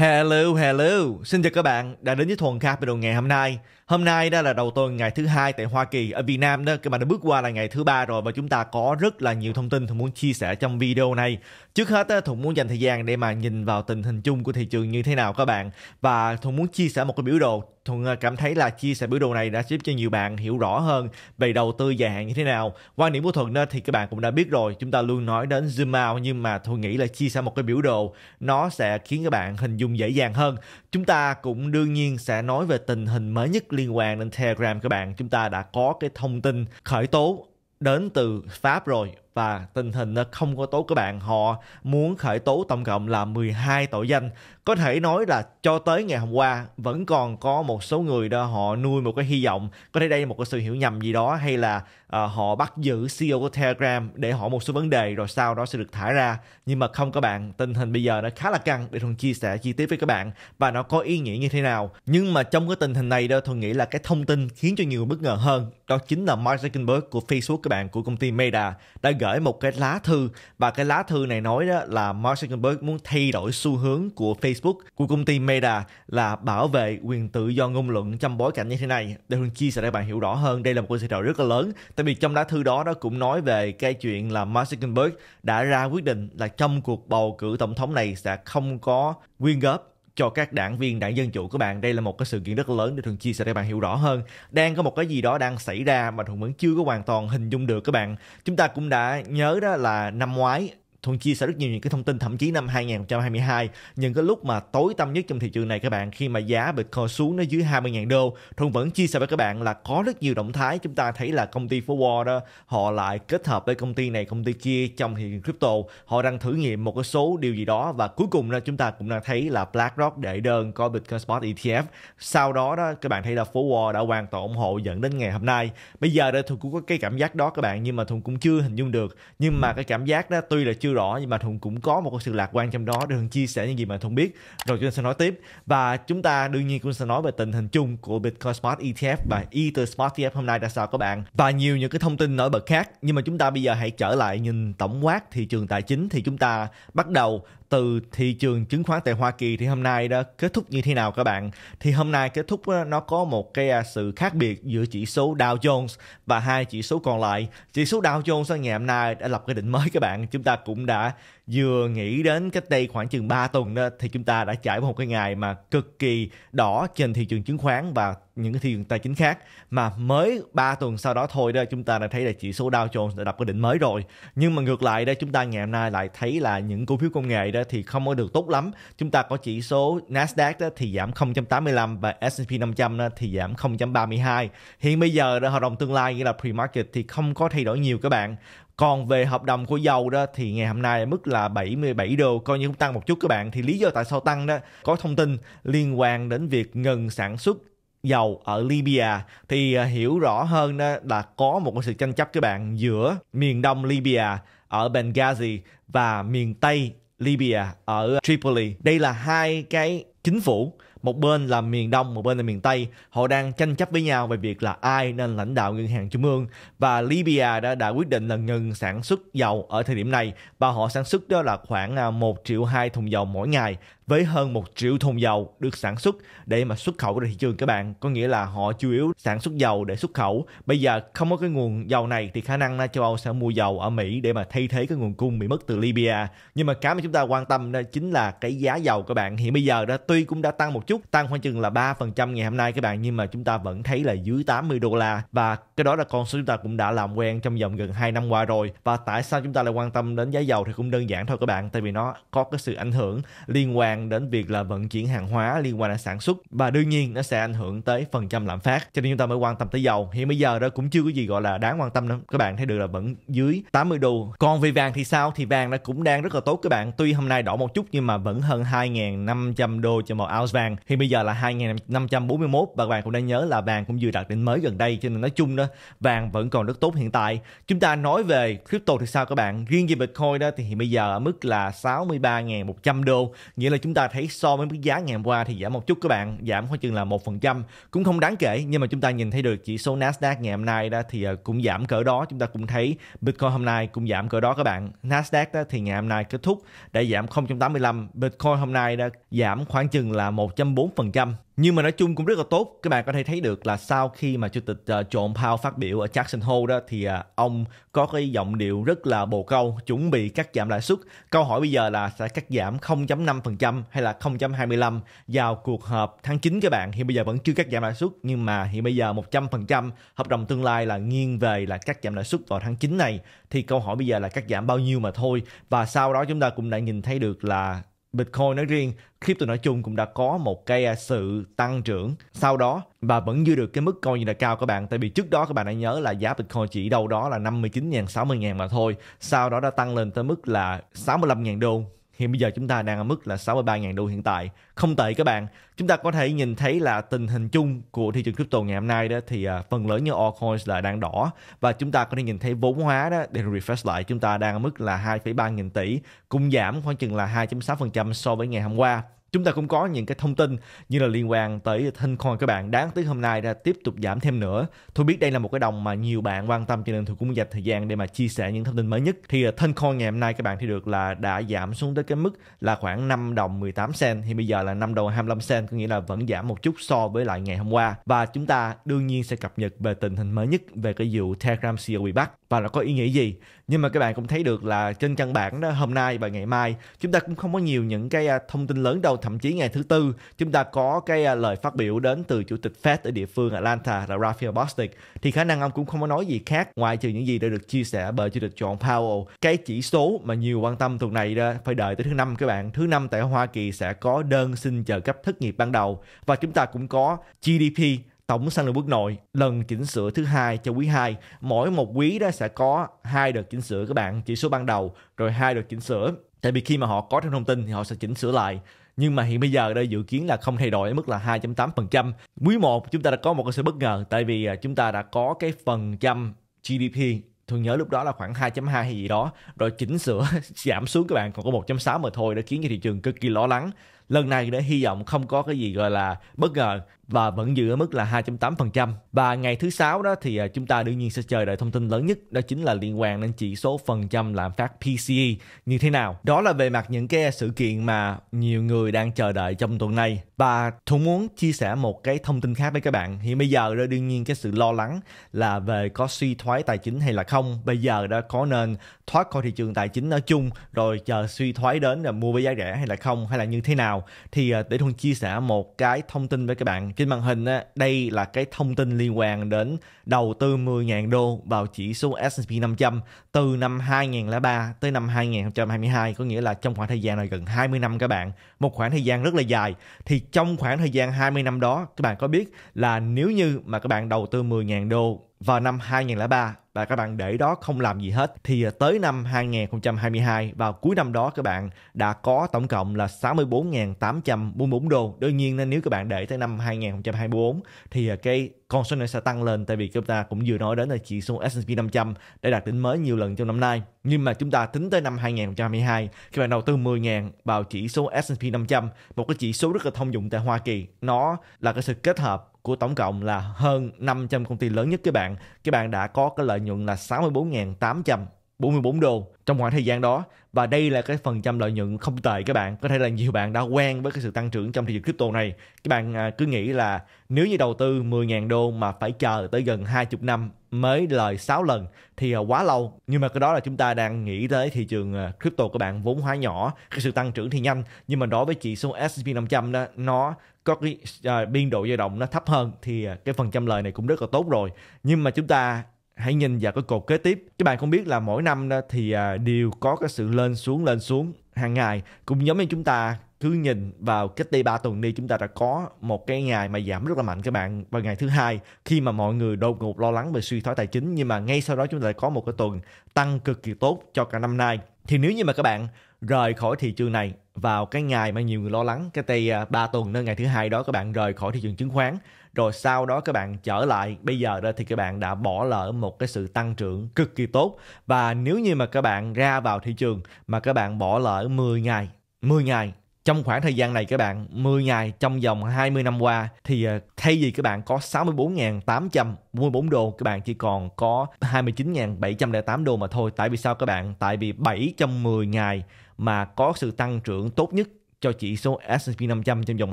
Hello, hello. Xin chào các bạn đã đến với Thuần Capital ngày hôm nay. Hôm nay đó là đầu tuần ngày thứ hai tại Hoa Kỳ. Ở Việt Nam đó các bạn đã bước qua là ngày thứ ba rồi và chúng ta có rất là nhiều thông tin thì muốn chia sẻ trong video này. Trước hết đó, Thuận muốn dành thời gian để mà nhìn vào tình hình chung của thị trường như thế nào các bạn. Và Thuận muốn chia sẻ một cái biểu đồ. Thuận à, cảm thấy là chia sẻ biểu đồ này đã giúp cho nhiều bạn hiểu rõ hơn về đầu tư dài hạn như thế nào. Quan điểm của Thuận thì các bạn cũng đã biết rồi. Chúng ta luôn nói đến zoom out, nhưng mà Thuận nghĩ là chia sẻ một cái biểu đồ, nó sẽ khiến các bạn hình dung dễ dàng hơn. Chúng ta cũng đương nhiên sẽ nói về tình hình mới nhất liên quan đến Telegram các bạn. Chúng ta đã có cái thông tin khởi tố đến từ Pháp rồi và tình hình không có tốt các bạn. Họ muốn khởi tố tổng cộng là 12 tội danh. Có thể nói là cho tới ngày hôm qua vẫn còn có một số người đó họ nuôi một cái hy vọng. Có thể đây là một cái sự hiểu nhầm gì đó hay là uh, họ bắt giữ CEO của Telegram để hỏi một số vấn đề rồi sau đó sẽ được thả ra. Nhưng mà không các bạn tình hình bây giờ nó khá là căng để thuần chia sẻ chi tiết với các bạn và nó có ý nghĩa như thế nào. Nhưng mà trong cái tình hình này đó thuần nghĩ là cái thông tin khiến cho nhiều bất ngờ hơn đó chính là Mark Zuckerberg của Facebook các bạn của công ty Meta đã gửi một cái lá thư. Và cái lá thư này nói đó là Mark Zuckerberg muốn thay đổi xu hướng của Facebook, của công ty Meta, là bảo vệ quyền tự do ngôn luận trong bối cảnh như thế này. Để Hương chia sẻ để bạn hiểu rõ hơn, đây là một cái sự thay đổi rất là lớn. Tại vì trong lá thư đó, nó cũng nói về cái chuyện là Mark Zuckerberg đã ra quyết định là trong cuộc bầu cử tổng thống này sẽ không có quyên góp cho các đảng viên, đảng Dân Chủ các bạn. Đây là một cái sự kiện rất lớn để Thường chia sẻ để bạn hiểu rõ hơn. Đang có một cái gì đó đang xảy ra mà Thường vẫn chưa có hoàn toàn hình dung được các bạn. Chúng ta cũng đã nhớ đó là năm ngoái Thuận chia sẻ rất nhiều những cái thông tin thậm chí năm 2022 những cái lúc mà tối tăm nhất trong thị trường này các bạn khi mà giá Bitcoin xuống nó dưới 20.000 đô Thuận vẫn chia sẻ với các bạn là có rất nhiều động thái chúng ta thấy là công ty Forward đó họ lại kết hợp với công ty này công ty kia trong thị trường crypto. Họ đang thử nghiệm một cái số điều gì đó và cuối cùng đó chúng ta cũng đang thấy là BlackRock để đơn có Bitcoin Spot ETF sau đó đó các bạn thấy là Forward đã hoàn toàn ủng hộ dẫn đến ngày hôm nay. Bây giờ đây Thuận cũng có cái cảm giác đó các bạn nhưng mà Thuận cũng chưa hình dung được. Nhưng mà cái cảm giác đó tuy là chưa chưa rõ, nhưng mà Thuận cũng có một sự lạc quan trong đó, để Thuận chia sẻ những gì mà Thuận biết. Rồi chúng ta sẽ nói tiếp. Và chúng ta đương nhiên cũng sẽ nói về tình hình chung của Bitcoin Smart ETF và Ether Smart ETF hôm nay ra sao các bạn. Và nhiều những cái thông tin nổi bật khác. Nhưng mà chúng ta bây giờ hãy trở lại nhìn tổng quát thị trường tài chính. Thì chúng ta bắt đầu từ thị trường chứng khoán tại Hoa Kỳ thì hôm nay đã kết thúc như thế nào các bạn? Thì hôm nay kết thúc ờ, nó có một cái à, sự khác biệt giữa chỉ số Dow Jones và hai chỉ số còn lại. Chỉ số Dow Jones ngày hôm nay đã lập cái đỉnh mới các bạn. Chúng ta cũng đã vừa nghĩ đến cách đây khoảng chừng 3 tuần đó, thì chúng ta đã trải qua một cái ngày mà cực kỳ đỏ trên thị trường chứng khoán và những cái thị trường tài chính khác. Mà mới 3 tuần sau đó thôi đó, chúng ta đã thấy là chỉ số Dow Jones đã đập cái đỉnh mới rồi. Nhưng mà ngược lại đó, chúng ta ngày hôm nay lại thấy là những cổ phiếu công nghệ đó thì không có được tốt lắm. Chúng ta có chỉ số Nasdaq đó thì giảm 0.85 và S&P 500 đó thì giảm 0.32 hiện bây giờ đó hợp đồng tương lai nghĩa là pre-market thì không có thay đổi nhiều các bạn còn về hợp đồng của dầu đó, thì ngày hôm nay mức là 77 đô. Coi như cũng tăng một chút các bạn. Thì lý do tại sao tăng đó, có thông tin liên quan đến việc ngừng sản xuất dầu ở Libya. Thì à, hiểu rõ hơn đó là có một sự tranh chấp các bạn giữa miền đông Libya ở Benghazi và miền tây Libya ở Tripoli. Đây là hai cái chính phủ một bên là miền đông, một bên là miền tây. Họ đang tranh chấp với nhau về việc là ai nên lãnh đạo ngân hàng trung ương. Và Libya đã đã quyết định là ngừng sản xuất dầu ở thời điểm này. Và họ sản xuất đó là khoảng à, 1 triệu 2 thùng dầu mỗi ngày với hơn một triệu thùng dầu được sản xuất để mà xuất khẩu ra thị trường các bạn. Có nghĩa là họ chủ yếu sản xuất dầu để xuất khẩu. Bây giờ không có cái nguồn dầu này thì khả năng là châu Âu sẽ mua dầu ở Mỹ để mà thay thế cái nguồn cung bị mất từ Libya. Nhưng mà cái mà chúng ta quan tâm đó chính là cái giá dầu các bạn. Hiện bây giờ đó, tuy cũng đã tăng một chút, tăng khoảng chừng là 3% ngày hôm nay các bạn, nhưng mà chúng ta vẫn thấy là dưới 80 đô la. Và cái đó là con số chúng ta cũng đã làm quen trong vòng gần 2 năm qua rồi. Và tại sao chúng ta lại quan tâm đến giá dầu thì cũng đơn giản thôi các bạn, tại vì nó có cái sự ảnh hưởng liên quan quan đến việc là vận chuyển hàng hóa liên quan đến sản xuất và đương nhiên nó sẽ ảnh hưởng tới phần trăm lạm phát. Cho nên chúng ta mới quan tâm tới dầu. Hiện bây giờ đó cũng chưa có gì gọi là đáng quan tâm đâu. Các bạn thấy được là vẫn dưới 80 đô. Còn về vàng thì sao? Thì vàng nó cũng đang rất là tốt các bạn. Tuy hôm nay đỏ một chút nhưng mà vẫn hơn 2.500 đô cho một ounce vàng. Thì bây giờ là 2541 và các bạn cũng đã nhớ là vàng cũng vừa đạt đỉnh mới gần đây. Cho nên nói chung đó, vàng vẫn còn rất tốt hiện tại. Chúng ta nói về crypto thì sao các bạn? Riêng về Bitcoin đó thì hiện bây giờ ở mức là 63.100 đô, nghĩa là chúng ta thấy so với mức giá ngày hôm qua thì giảm một chút các bạn, giảm khoảng chừng là một phần trăm. Cũng không đáng kể, nhưng mà chúng ta nhìn thấy được chỉ số Nasdaq ngày hôm nay đó thì ờ, cũng giảm cỡ đó. Chúng ta cũng thấy Bitcoin hôm nay cũng giảm cỡ đó các bạn. Nasdaq đó thì ngày hôm nay kết thúc đã giảm 0.85 Bitcoin hôm nay đã giảm khoảng chừng là 1.4% nhưng mà nói chung cũng rất là tốt. Các bạn có thể thấy được là sau khi mà chủ tịch uh, John Powell phát biểu ở Jackson Hole đó thì uh, ông có cái giọng điệu rất là bồ câu chuẩn bị cắt giảm lãi suất. Câu hỏi bây giờ là sẽ cắt giảm 0.5% hay là 0.25 vào cuộc họp tháng 9 các bạn? Hiện bây giờ vẫn chưa cắt giảm lãi suất nhưng mà hiện bây giờ 100% hợp đồng tương lai là nghiêng về là cắt giảm lãi suất vào tháng 9 này. Thì câu hỏi bây giờ là cắt giảm bao nhiêu mà thôi? Và sau đó chúng ta cũng đã nhìn thấy được là Bitcoin nói riêng, crypto nói chung cũng đã có một cái à, sự tăng trưởng sau đó và vẫn giữ được cái mức coi như là cao các bạn. Tại vì trước đó các bạn đã nhớ là giá Bitcoin chỉ đâu đó là 59.000 60.000 mà thôi. Sau đó đã tăng lên tới mức là 65.000 đô Hiện bây giờ chúng ta đang ở mức là 63.000 đô hiện tại. Không tệ các bạn. Chúng ta có thể nhìn thấy là tình hình chung của thị trường crypto ngày hôm nay đó thì à, phần lớn như altcoins là đang đỏ và chúng ta có thể nhìn thấy vốn hóa đó để refresh lại chúng ta đang ở mức là 2,3 nghìn tỷ cũng giảm khoảng chừng là 2.6% so với ngày hôm qua chúng ta cũng có những cái thông tin như là liên quan tới thanh khoản các bạn. Đáng tiếc hôm nay đã tiếp tục giảm thêm nữa. Tôi biết đây là một cái đồng mà nhiều bạn quan tâm, cho nên tôi cũng dành thời gian để mà chia sẻ những thông tin mới nhất. Thì à, thanh khoản ngày hôm nay các bạn thì được là đã giảm xuống tới cái mức là khoảng 5 đồng 18 cent. Thì bây giờ là 5 đồng 25 cent, có nghĩa là vẫn giảm một chút so với lại ngày hôm qua. Và chúng ta đương nhiên sẽ cập nhật về tình hình mới nhất về cái vụ Telegram CEO bị bắt và nó có ý nghĩa gì? Nhưng mà các bạn cũng thấy được là trên căn bản đó, hôm nay và ngày mai, chúng ta cũng không có nhiều những cái à, thông tin lớn đâu. Thậm chí ngày thứ tư, chúng ta có cái à, lời phát biểu đến từ chủ tịch Fed ở địa phương Atlanta là Raphael Bostic. Thì khả năng ông cũng không có nói gì khác ngoài trừ những gì đã được chia sẻ bởi chủ tịch John Powell. Cái chỉ số mà nhiều quan tâm tuần này đó, phải đợi tới thứ năm các bạn. Thứ năm tại Hoa Kỳ sẽ có đơn xin trợ cấp thất nghiệp ban đầu và chúng ta cũng có GDP tổng sản lượng quốc nội, lần chỉnh sửa thứ hai cho quý 2 mỗi một quý đó sẽ có hai đợt chỉnh sửa các bạn, chỉ số ban đầu, rồi hai đợt chỉnh sửa. Tại vì khi mà họ có thêm thông tin thì họ sẽ chỉnh sửa lại. Nhưng mà hiện bây giờ đây dự kiến là không thay đổi ở mức là 2.8%. Quý 1 chúng ta đã có một cái sự bất ngờ, tại vì à, chúng ta đã có cái phần trăm GDP thường nhớ lúc đó là khoảng 2.2 hay gì đó. Rồi chỉnh sửa, giảm xuống các bạn, còn có 1.6 mà thôi, đã khiến cho thị trường cực kỳ lo lắng. Lần này để hy vọng không có cái gì gọi là bất ngờ và vẫn giữ ở mức là 2.8%. Và ngày thứ sáu đó thì à, chúng ta đương nhiên sẽ chờ đợi thông tin lớn nhất, đó chính là liên quan đến chỉ số phần trăm lạm phát PCE như thế nào. Đó là về mặt những cái sự kiện mà nhiều người đang chờ đợi trong tuần này. Và tôi muốn chia sẻ một cái thông tin khác với các bạn. Hiện bây giờ đó đương nhiên cái sự lo lắng là về có suy thoái tài chính hay là không. Bây giờ đã có nên thoát khỏi thị trường tài chính nói chung, rồi chờ suy thoái đến là mua với giá rẻ hay là không, hay là như thế nào. Thì à, để tôi chia sẻ một cái thông tin với các bạn trên màn hình á, đây là cái thông tin liên quan đến đầu tư 10.000 đô vào chỉ số S&P 500 từ năm 2003 tới năm 2022 có nghĩa là trong khoảng thời gian này gần 20 năm các bạn một khoảng thời gian rất là dài. Thì trong khoảng thời gian 20 năm đó các bạn có biết là nếu như mà các bạn đầu tư 10.000 đô vào năm 2003 và các bạn để đó không làm gì hết thì à, tới năm 2022 vào cuối năm đó các bạn đã có tổng cộng là 64.844 đô. Đương nhiên nên nếu các bạn để tới năm 2024 thì à, cái con số này sẽ tăng lên tại vì chúng ta cũng vừa nói đến là chỉ số S&P 500 đã đạt đỉnh mới nhiều lần trong năm nay. Nhưng mà chúng ta tính tới năm 2022, các bạn đầu tư 10.000 vào chỉ số S&P 500, một cái chỉ số rất là thông dụng tại Hoa Kỳ. Nó là cái sự kết hợp của tổng cộng là hơn 500 công ty lớn nhất các bạn. Các bạn đã có cái lợi nhuận là 64.844 đô trong khoảng thời gian đó. Và đây là cái phần trăm lợi nhuận không tệ các bạn. Có thể là nhiều bạn đã quen với cái sự tăng trưởng trong thị trường crypto này. Các bạn à, cứ nghĩ là nếu như đầu tư 10.000 đô mà phải chờ tới gần 20 năm mới lời 6 lần thì à, quá lâu. Nhưng mà cái đó là chúng ta đang nghĩ tới thị trường à, crypto các bạn vốn hóa nhỏ cái sự tăng trưởng thì nhanh. Nhưng mà đối với chỉ số S&P 500 đó nó có cái uh, biên độ dao động nó thấp hơn thì cái phần trăm lời này cũng rất là tốt rồi. Nhưng mà chúng ta hãy nhìn vào cái cột kế tiếp. Các bạn không biết là mỗi năm đó thì đều có cái sự lên xuống lên xuống hàng ngày. Cũng giống như chúng ta cứ nhìn vào cách đây 3 tuần đi chúng ta đã có một cái ngày mà giảm rất là mạnh các bạn. Vào ngày thứ hai khi mà mọi người đột ngột lo lắng về suy thoái tài chính nhưng mà ngay sau đó chúng ta lại có một cái tuần tăng cực kỳ tốt cho cả năm nay. Thì nếu như mà các bạn rời khỏi thị trường này vào cái ngày mà nhiều người lo lắng cái tay à, ba tuần nên ngày thứ hai đó các bạn rời khỏi thị trường chứng khoán rồi sau đó các bạn trở lại bây giờ đó thì các bạn đã bỏ lỡ một cái sự tăng trưởng cực kỳ tốt. Và nếu như mà các bạn ra vào thị trường mà các bạn bỏ lỡ 10 ngày 10 ngày trong khoảng thời gian này các bạn 10 ngày trong vòng 20 năm qua thì ờ, thay vì các bạn có 64.844 đô, các bạn chỉ còn có 29.708 đô mà thôi. Tại vì sao các bạn? Tại vì 7 trong 10 ngày mà có sự tăng trưởng tốt nhất cho chỉ số S&P 500 trong vòng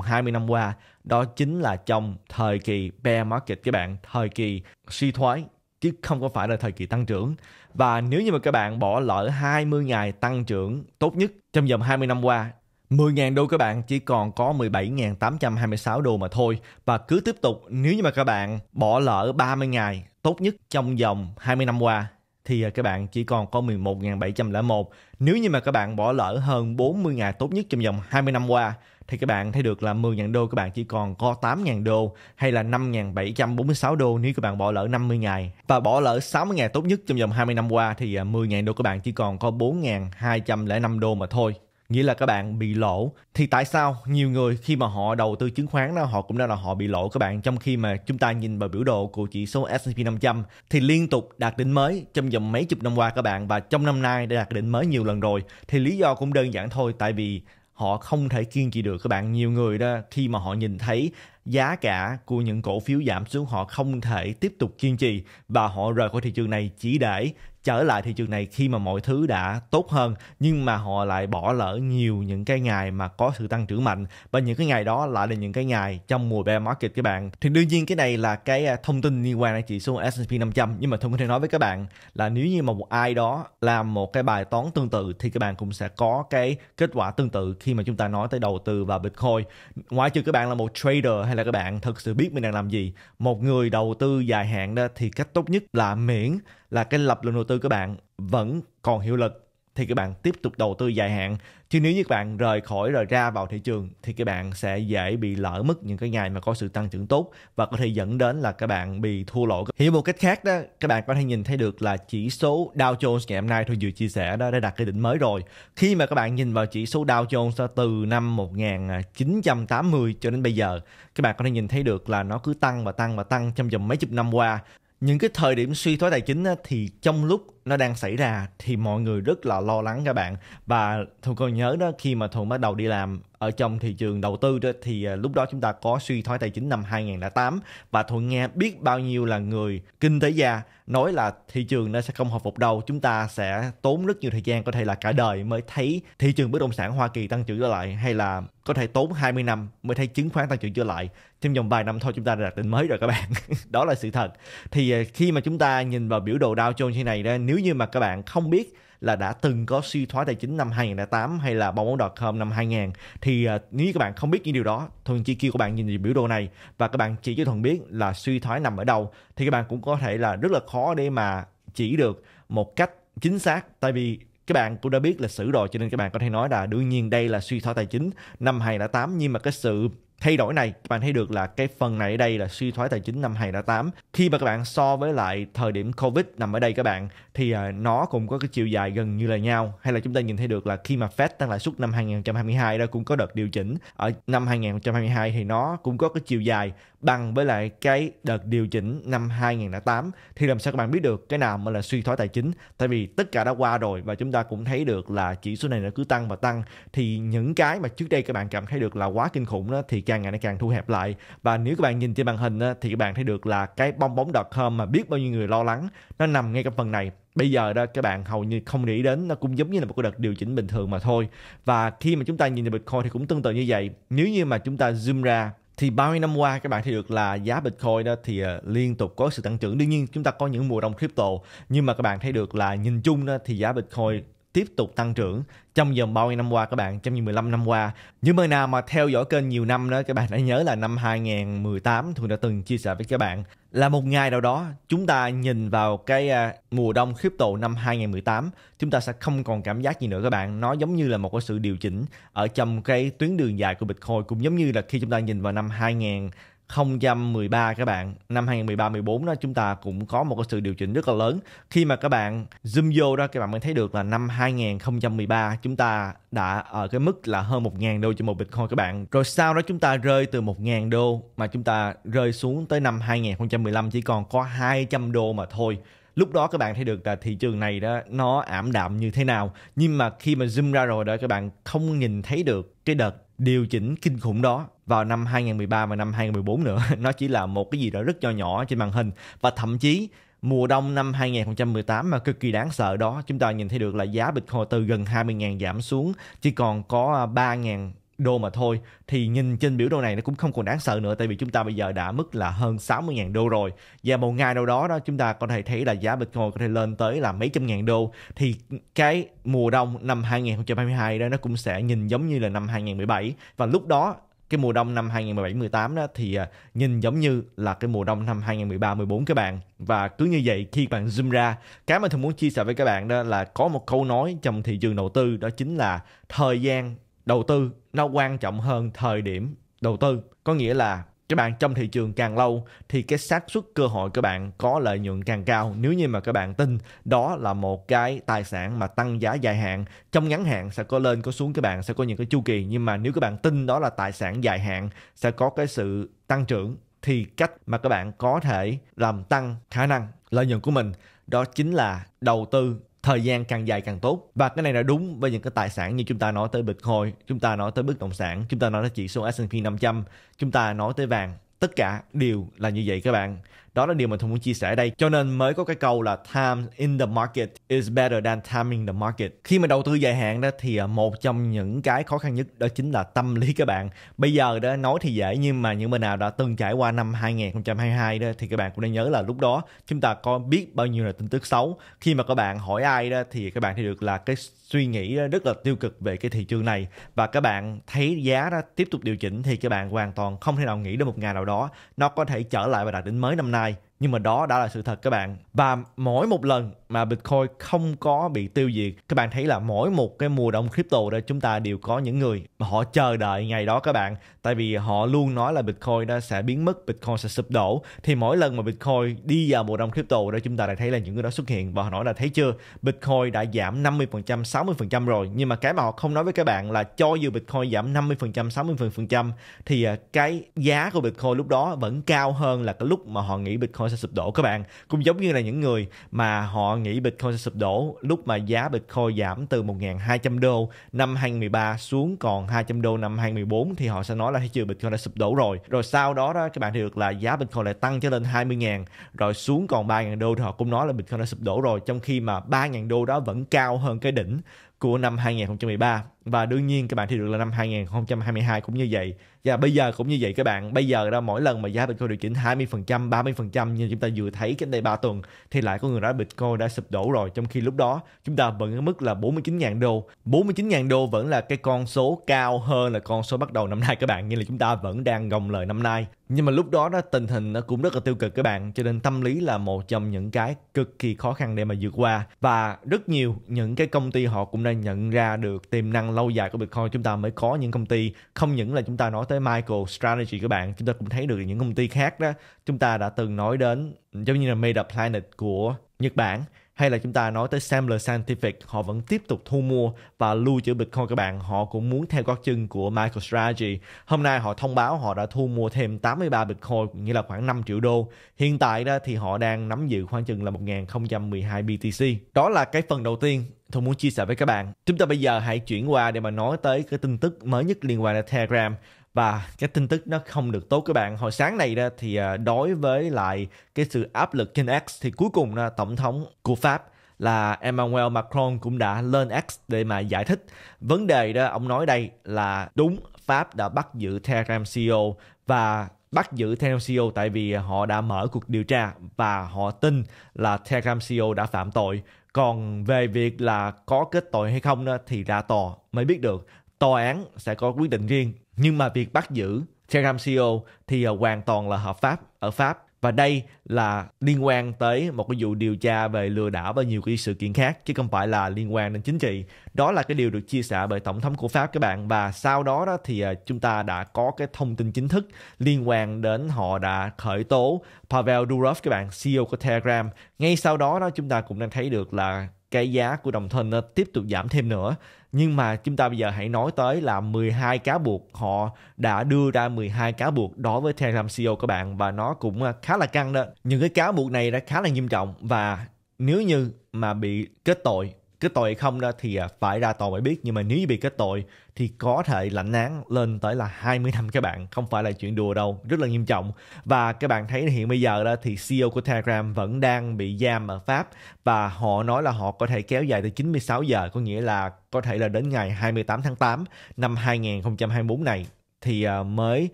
20 năm qua, đó chính là trong thời kỳ bear market các bạn, thời kỳ suy thoái, chứ không có phải là thời kỳ tăng trưởng. Và nếu như mà các bạn bỏ lỡ 20 ngày tăng trưởng tốt nhất trong vòng 20 năm qua 10.000 đô các bạn, chỉ còn có 17.826 đô mà thôi. Và cứ tiếp tục, nếu như mà các bạn bỏ lỡ 30 ngày tốt nhất trong vòng 20 năm qua, thì à, các bạn chỉ còn có 11.701. Nếu như mà các bạn bỏ lỡ hơn 40 ngày tốt nhất trong vòng 20 năm qua, thì các bạn thấy được là 10.000 đô các bạn chỉ còn có 8.000 đô hay là 5.746 đô nếu các bạn bỏ lỡ 50 ngày. Và bỏ lỡ 60 ngày tốt nhất trong vòng 20 năm qua, thì à, 10.000 đô các bạn chỉ còn có 4.205 đô mà thôi nghĩa là các bạn bị lỗ thì tại sao nhiều người khi mà họ đầu tư chứng khoán đó, họ cũng đã là họ bị lỗ các bạn, trong khi mà chúng ta nhìn vào biểu đồ của chỉ số S&P 500 thì liên tục đạt đỉnh mới trong vòng mấy chục năm qua các bạn. Và trong năm nay đã đạt đỉnh mới nhiều lần rồi. Thì lý do cũng đơn giản thôi, tại vì họ không thể kiên trì được. Các bạn, nhiều người đó, khi mà họ nhìn thấy giá cả của những cổ phiếu giảm xuống họ không thể tiếp tục kiên trì và họ rời khỏi thị trường này chỉ để trở lại thị trường này khi mà mọi thứ đã tốt hơn, nhưng mà họ lại bỏ lỡ nhiều những cái ngày mà có sự tăng trưởng mạnh. Và những cái ngày đó lại là những cái ngày trong mùa bear market các bạn. Thì đương nhiên cái này là cái à, thông tin liên quan đến chỉ số S&P 500 nhưng mà tôi có thể nói với các bạn là nếu như mà một ai đó làm một cái bài toán tương tự thì các bạn cũng sẽ có cái kết quả tương tự khi mà chúng ta nói tới đầu tư vào Bitcoin. Ngoại trừ các bạn là một trader hay là các bạn thực sự biết mình đang làm gì. Một người đầu tư dài hạn đó, thì cách tốt nhất là miễn là cái lập luận đầu tư các bạn vẫn còn hiệu lực. Thì các bạn tiếp tục đầu tư dài hạn chứ nếu như các bạn rời khỏi rồi ra vào thị trường thì các bạn sẽ dễ bị lỡ mất những cái ngày mà có sự tăng trưởng tốt và có thể dẫn đến là các bạn bị thua lỗ. Hiểu một cách khác đó, các bạn có thể nhìn thấy được là chỉ số Dow Jones ngày hôm nay tôi vừa chia sẻ đó, đã đạt cái đỉnh mới rồi. Khi mà các bạn nhìn vào chỉ số Dow Jones từ năm 1980 cho đến bây giờ, các bạn có thể nhìn thấy được là nó cứ tăng và tăng và tăng trong vòng mấy chục năm qua. Những cái thời điểm suy thoái tài chính thì trong lúc nó đang xảy ra thì mọi người rất là lo lắng các bạn. Và Thu còn nhớ đó, khi mà thuận bắt đầu đi làm ở trong thị trường đầu tư đó, thì à, lúc đó chúng ta có suy thoái tài chính năm 2008 và thuận nghe biết bao nhiêu là người kinh tế gia, nói là thị trường nó sẽ không hồi phục đâu, chúng ta sẽ tốn rất nhiều thời gian, có thể là cả đời mới thấy thị trường bất động sản Hoa Kỳ tăng trưởng trở lại, hay là có thể tốn 20 năm mới thấy chứng khoán tăng trưởng trở lại. Trong vòng vài năm thôi chúng ta đã đạt đỉnh mới rồi các bạn. Đó là sự thật. Thì à, khi mà chúng ta nhìn vào biểu đồ Dow Jones như này đó, nếu như mà các bạn không biết là đã từng có suy thoái tài chính năm 2008 hay là bong bóng com năm 2000 thì uh, nếu các bạn không biết những điều đó thuần chỉ kêu các bạn nhìn vào biểu đồ này và các bạn chỉ cho thuần biết là suy thoái nằm ở đâu thì các bạn cũng có thể là rất là khó để mà chỉ được một cách chính xác. Tại vì các bạn cũng đã biết lịch sử rồi cho nên các bạn có thể nói là đương nhiên đây là suy thoái tài chính năm 2008 nhưng mà cái sự thay đổi này, các bạn thấy được là cái phần này ở đây là suy thoái tài chính năm 2008 khi mà các bạn so với lại thời điểm covid nằm ở đây các bạn, thì à, nó cũng có cái chiều dài gần như là nhau. Hay là chúng ta nhìn thấy được là khi mà Fed tăng lãi suất năm 2022 đó cũng có đợt điều chỉnh. Ở năm 2022 thì nó cũng có cái chiều dài bằng với lại cái đợt điều chỉnh năm 2008 thì làm sao các bạn biết được cái nào mà là suy thoái tài chính? Tại vì tất cả đã qua rồi và chúng ta cũng thấy được là chỉ số này nó cứ tăng và tăng. Thì những cái mà trước đây các bạn cảm thấy được là quá kinh khủng đó thì càng ngày nó càng thu hẹp lại. Và nếu các bạn nhìn trên màn hình đó, thì các bạn thấy được là cái bong bóng com mà biết bao nhiêu người lo lắng nó nằm ngay trong phần này. Bây giờ đó các bạn hầu như không nghĩ đến nó cũng giống như là một cái đợt điều chỉnh bình thường mà thôi. Và khi mà chúng ta nhìn vào Bitcoin thì cũng tương tự như vậy. Nếu như mà chúng ta zoom ra thì bao nhiêu năm qua các bạn thấy được là giá Bitcoin đó thì ờ, liên tục có sự tăng trưởng. Đương nhiên chúng ta có những mùa đông crypto, nhưng mà các bạn thấy được là nhìn chung đó thì giá Bitcoin tiếp tục tăng trưởng trong vòng bao nhiêu năm qua các bạn? Trong vòng 15 năm qua. Những bạn nào mà theo dõi kênh nhiều năm đó, các bạn đã nhớ là năm 2018 tôi đã từng chia sẻ với các bạn là một ngày nào đó, chúng ta nhìn vào cái à, mùa đông crypto năm 2018 chúng ta sẽ không còn cảm giác gì nữa các bạn. Nó giống như là một cái sự điều chỉnh ở trong cái tuyến đường dài của Bitcoin, cũng giống như là khi chúng ta nhìn vào năm 2000 2013 các bạn. Năm 2013 14 đó, chúng ta cũng có một cái sự điều chỉnh rất là lớn. Khi mà các bạn zoom vô đó, các bạn mới thấy được là năm 2013 chúng ta đã ở cái mức là hơn 1.000 đô cho một Bitcoin các bạn. Rồi sau đó chúng ta rơi từ 1.000 đô mà chúng ta rơi xuống tới năm 2015 chỉ còn có 200 đô mà thôi. Lúc đó các bạn thấy được là thị trường này đó, nó ảm đạm như thế nào. Nhưng mà khi mà zoom ra rồi đó, các bạn không nhìn thấy được cái đợt điều chỉnh kinh khủng đó vào năm 2013 và năm 2014 nữa. Nó chỉ là một cái gì đó rất nhỏ nhỏ trên màn hình. Và thậm chí, mùa đông năm 2018 mà cực kỳ đáng sợ đó, chúng ta nhìn thấy được là giá Bitcoin từ gần 20.000 giảm xuống. Chỉ còn có à, 3.000 đô mà thôi. Thì nhìn trên biểu đồ này nó cũng không còn đáng sợ nữa, tại vì chúng ta bây giờ đã mức là hơn 60.000 đô rồi. Và một ngày đâu đó đó, chúng ta có thể thấy là giá Bitcoin có thể lên tới là mấy trăm ngàn đô. Thì cái mùa đông năm 2022 đó, nó cũng sẽ nhìn giống như là năm 2017 và lúc đó cái mùa đông năm 2017-18 đó thì à, nhìn giống như là cái mùa đông năm 2013-14 các bạn. Và cứ như vậy khi bạn zoom ra, cái mà tôi muốn chia sẻ với các bạn đó là có một câu nói trong thị trường đầu tư, đó chính là thời gian đầu tư nó quan trọng hơn thời điểm đầu tư. Có nghĩa là các bạn, trong thị trường càng lâu thì cái xác suất cơ hội các bạn có lợi nhuận càng cao. Nếu như mà các bạn tin đó là một cái tài sản mà tăng giá dài hạn, trong ngắn hạn sẽ có lên, có xuống, các bạn sẽ có những cái chu kỳ. Nhưng mà nếu các bạn tin đó là tài sản dài hạn, sẽ có cái sự tăng trưởng, thì cách mà các bạn có thể làm tăng khả năng lợi nhuận của mình đó chính là đầu tư thời gian càng dài càng tốt. Và cái này là đúng với những cái tài sản như chúng ta nói tới Bitcoin, chúng ta nói tới bất động sản, chúng ta nói tới chỉ số S&P 500, chúng ta nói tới vàng, tất cả đều là như vậy các bạn đó là điều mà tôi muốn chia sẻ đây. Cho nên mới có cái câu là time in the market is better than timing the market. Khi mà đầu tư dài hạn đó thì à, một trong những cái khó khăn nhất đó chính là tâm lý các bạn. Bây giờ đó nói thì dễ nhưng mà những bên nào đã từng trải qua năm 2022 đó thì các bạn cũng nên nhớ là lúc đó chúng ta có biết bao nhiêu là tin tức xấu. Khi mà các bạn hỏi ai đó thì các bạn thấy được là cái suy nghĩ rất là tiêu cực về cái thị trường này. Và các bạn thấy giá đó tiếp tục điều chỉnh thì các bạn hoàn toàn không thể nào nghĩ đến một ngày nào đó nó có thể trở lại và đạt đỉnh mới năm nay nhưng mà đó đã là sự thật các bạn. Và mỗi một lần mà Bitcoin không có bị tiêu diệt, các bạn thấy là mỗi một cái mùa đông crypto đó chúng ta đều có những người mà họ chờ đợi ngày đó các bạn. Tại vì họ luôn nói là Bitcoin đó sẽ biến mất, Bitcoin sẽ sụp đổ. Thì mỗi lần mà Bitcoin đi vào mùa đông crypto đó, chúng ta lại thấy là những người đó xuất hiện và họ nói là, thấy chưa? Bitcoin đã giảm 50% 60% rồi. Nhưng mà cái mà họ không nói với các bạn là cho dù Bitcoin giảm 50% 60% thì à, cái giá của Bitcoin lúc đó vẫn cao hơn là cái lúc mà họ nghĩ Bitcoin sẽ sụp đổ các bạn, cũng giống như là những người mà họ nghĩ Bitcoin sẽ sụp đổ, lúc mà giá Bitcoin giảm từ 1.200 đô năm 2013 xuống còn 200 đô năm 2014 thì họ sẽ nói là thấy chưa, Bitcoin đã sụp đổ rồi. Rồi sau đó đó, các bạn thấy được là giá Bitcoin lại tăng cho lên 20.000 rồi xuống còn 3.000 đô thì họ cũng nói là Bitcoin đã sụp đổ rồi, trong khi mà 3.000 đô đó vẫn cao hơn cái đỉnh của năm 2013 và đương nhiên các bạn thi được là năm 2022 cũng như vậy. Và bây giờ cũng như vậy các bạn, bây giờ đó mỗi lần mà giá Bitcoin điều chỉnh 20% 30% như chúng ta vừa thấy cách đây 3 tuần, thì lại có người nói Bitcoin đã sụp đổ rồi. Trong khi lúc đó, chúng ta vẫn ở mức là 49.000 đô. 49.000 đô vẫn là cái con số cao hơn là con số bắt đầu năm nay các bạn như là chúng ta vẫn đang gồng lời năm nay nhưng mà lúc đó đó, tình hình nó cũng rất là tiêu cực các bạn. Cho nên tâm lý là một trong những cái cực kỳ khó khăn để mà vượt qua. Và rất nhiều những cái công ty họ cũng đã nhận ra được tiềm năng lâu dài của Bitcoin. Chúng ta mới có những công ty, không những là chúng ta nói tới Michael Strategy các bạn, chúng ta cũng thấy được những công ty khác đó. Chúng ta đã từng nói đến giống như là Made Up Planet của Nhật Bản hay là chúng ta nói tới Sampler Scientific, họ vẫn tiếp tục thu mua và lưu trữ Bitcoin các bạn. Họ cũng muốn theo gót chân của MicroStrategy hôm nay họ thông báo họ đã thu mua thêm 83 Bitcoin nghĩa là khoảng 5 triệu đô. Hiện tại đó thì họ đang nắm giữ khoảng chừng là 1012 BTC đó là cái phần đầu tiên tôi muốn chia sẻ với các bạn. Chúng ta bây giờ hãy chuyển qua để mà nói tới cái tin tức mới nhất liên quan đến Telegram và cái tin tức nó không được tốt các bạn. Hồi sáng này đó thì à, đối với lại cái sự áp lực trên X thì cuối cùng là tổng thống của Pháp là Emmanuel Macron cũng đã lên X để mà giải thích. Vấn đề đó, ông nói đây là đúng, Pháp đã bắt giữ Telegram CEO và bắt giữ Telegram CEO tại vì họ đã mở cuộc điều tra và họ tin là Telegram CEO đã phạm tội. Còn về việc là có kết tội hay không đó thì ra tòa mới biết được. Tòa án sẽ có quyết định riêng nhưng mà việc bắt giữ Telegram CEO thì à, hoàn toàn là hợp pháp, ở Pháp. Và đây là liên quan tới một cái vụ điều tra về lừa đảo và nhiều cái sự kiện khác, chứ không phải là liên quan đến chính trị. Đó là cái điều được chia sẻ bởi tổng thống của pháp các bạn. Và sau đó đó thì à, chúng ta đã có cái thông tin chính thức liên quan đến họ đã khởi tố Pavel Durov các bạn CEO của Telegram. Ngay sau đó đó, chúng ta cũng đang thấy được là cái giá của đồng thân nó tiếp tục giảm thêm nữa nhưng mà chúng ta bây giờ hãy nói tới là 12 cá buộc, họ đã đưa ra 12 cá buộc đối với Telegram CEO các bạn, và nó cũng à, khá là căng đó. Những cái cáo buộc này đã khá là nghiêm trọng, và nếu như mà bị kết tội kết tội hay không đó thì à, phải ra tòa mới biết nhưng mà nếu như bị kết tội thì có thể lãnh án lên tới là 20 năm các bạn, không phải là chuyện đùa đâu, rất là nghiêm trọng và các bạn thấy hiện bây giờ đó thì CEO của Telegram vẫn đang bị giam ở Pháp và họ nói là họ có thể kéo dài tới 96 giờ, có nghĩa là có thể là đến ngày 28 tháng 8 năm 2024 này thì à, mới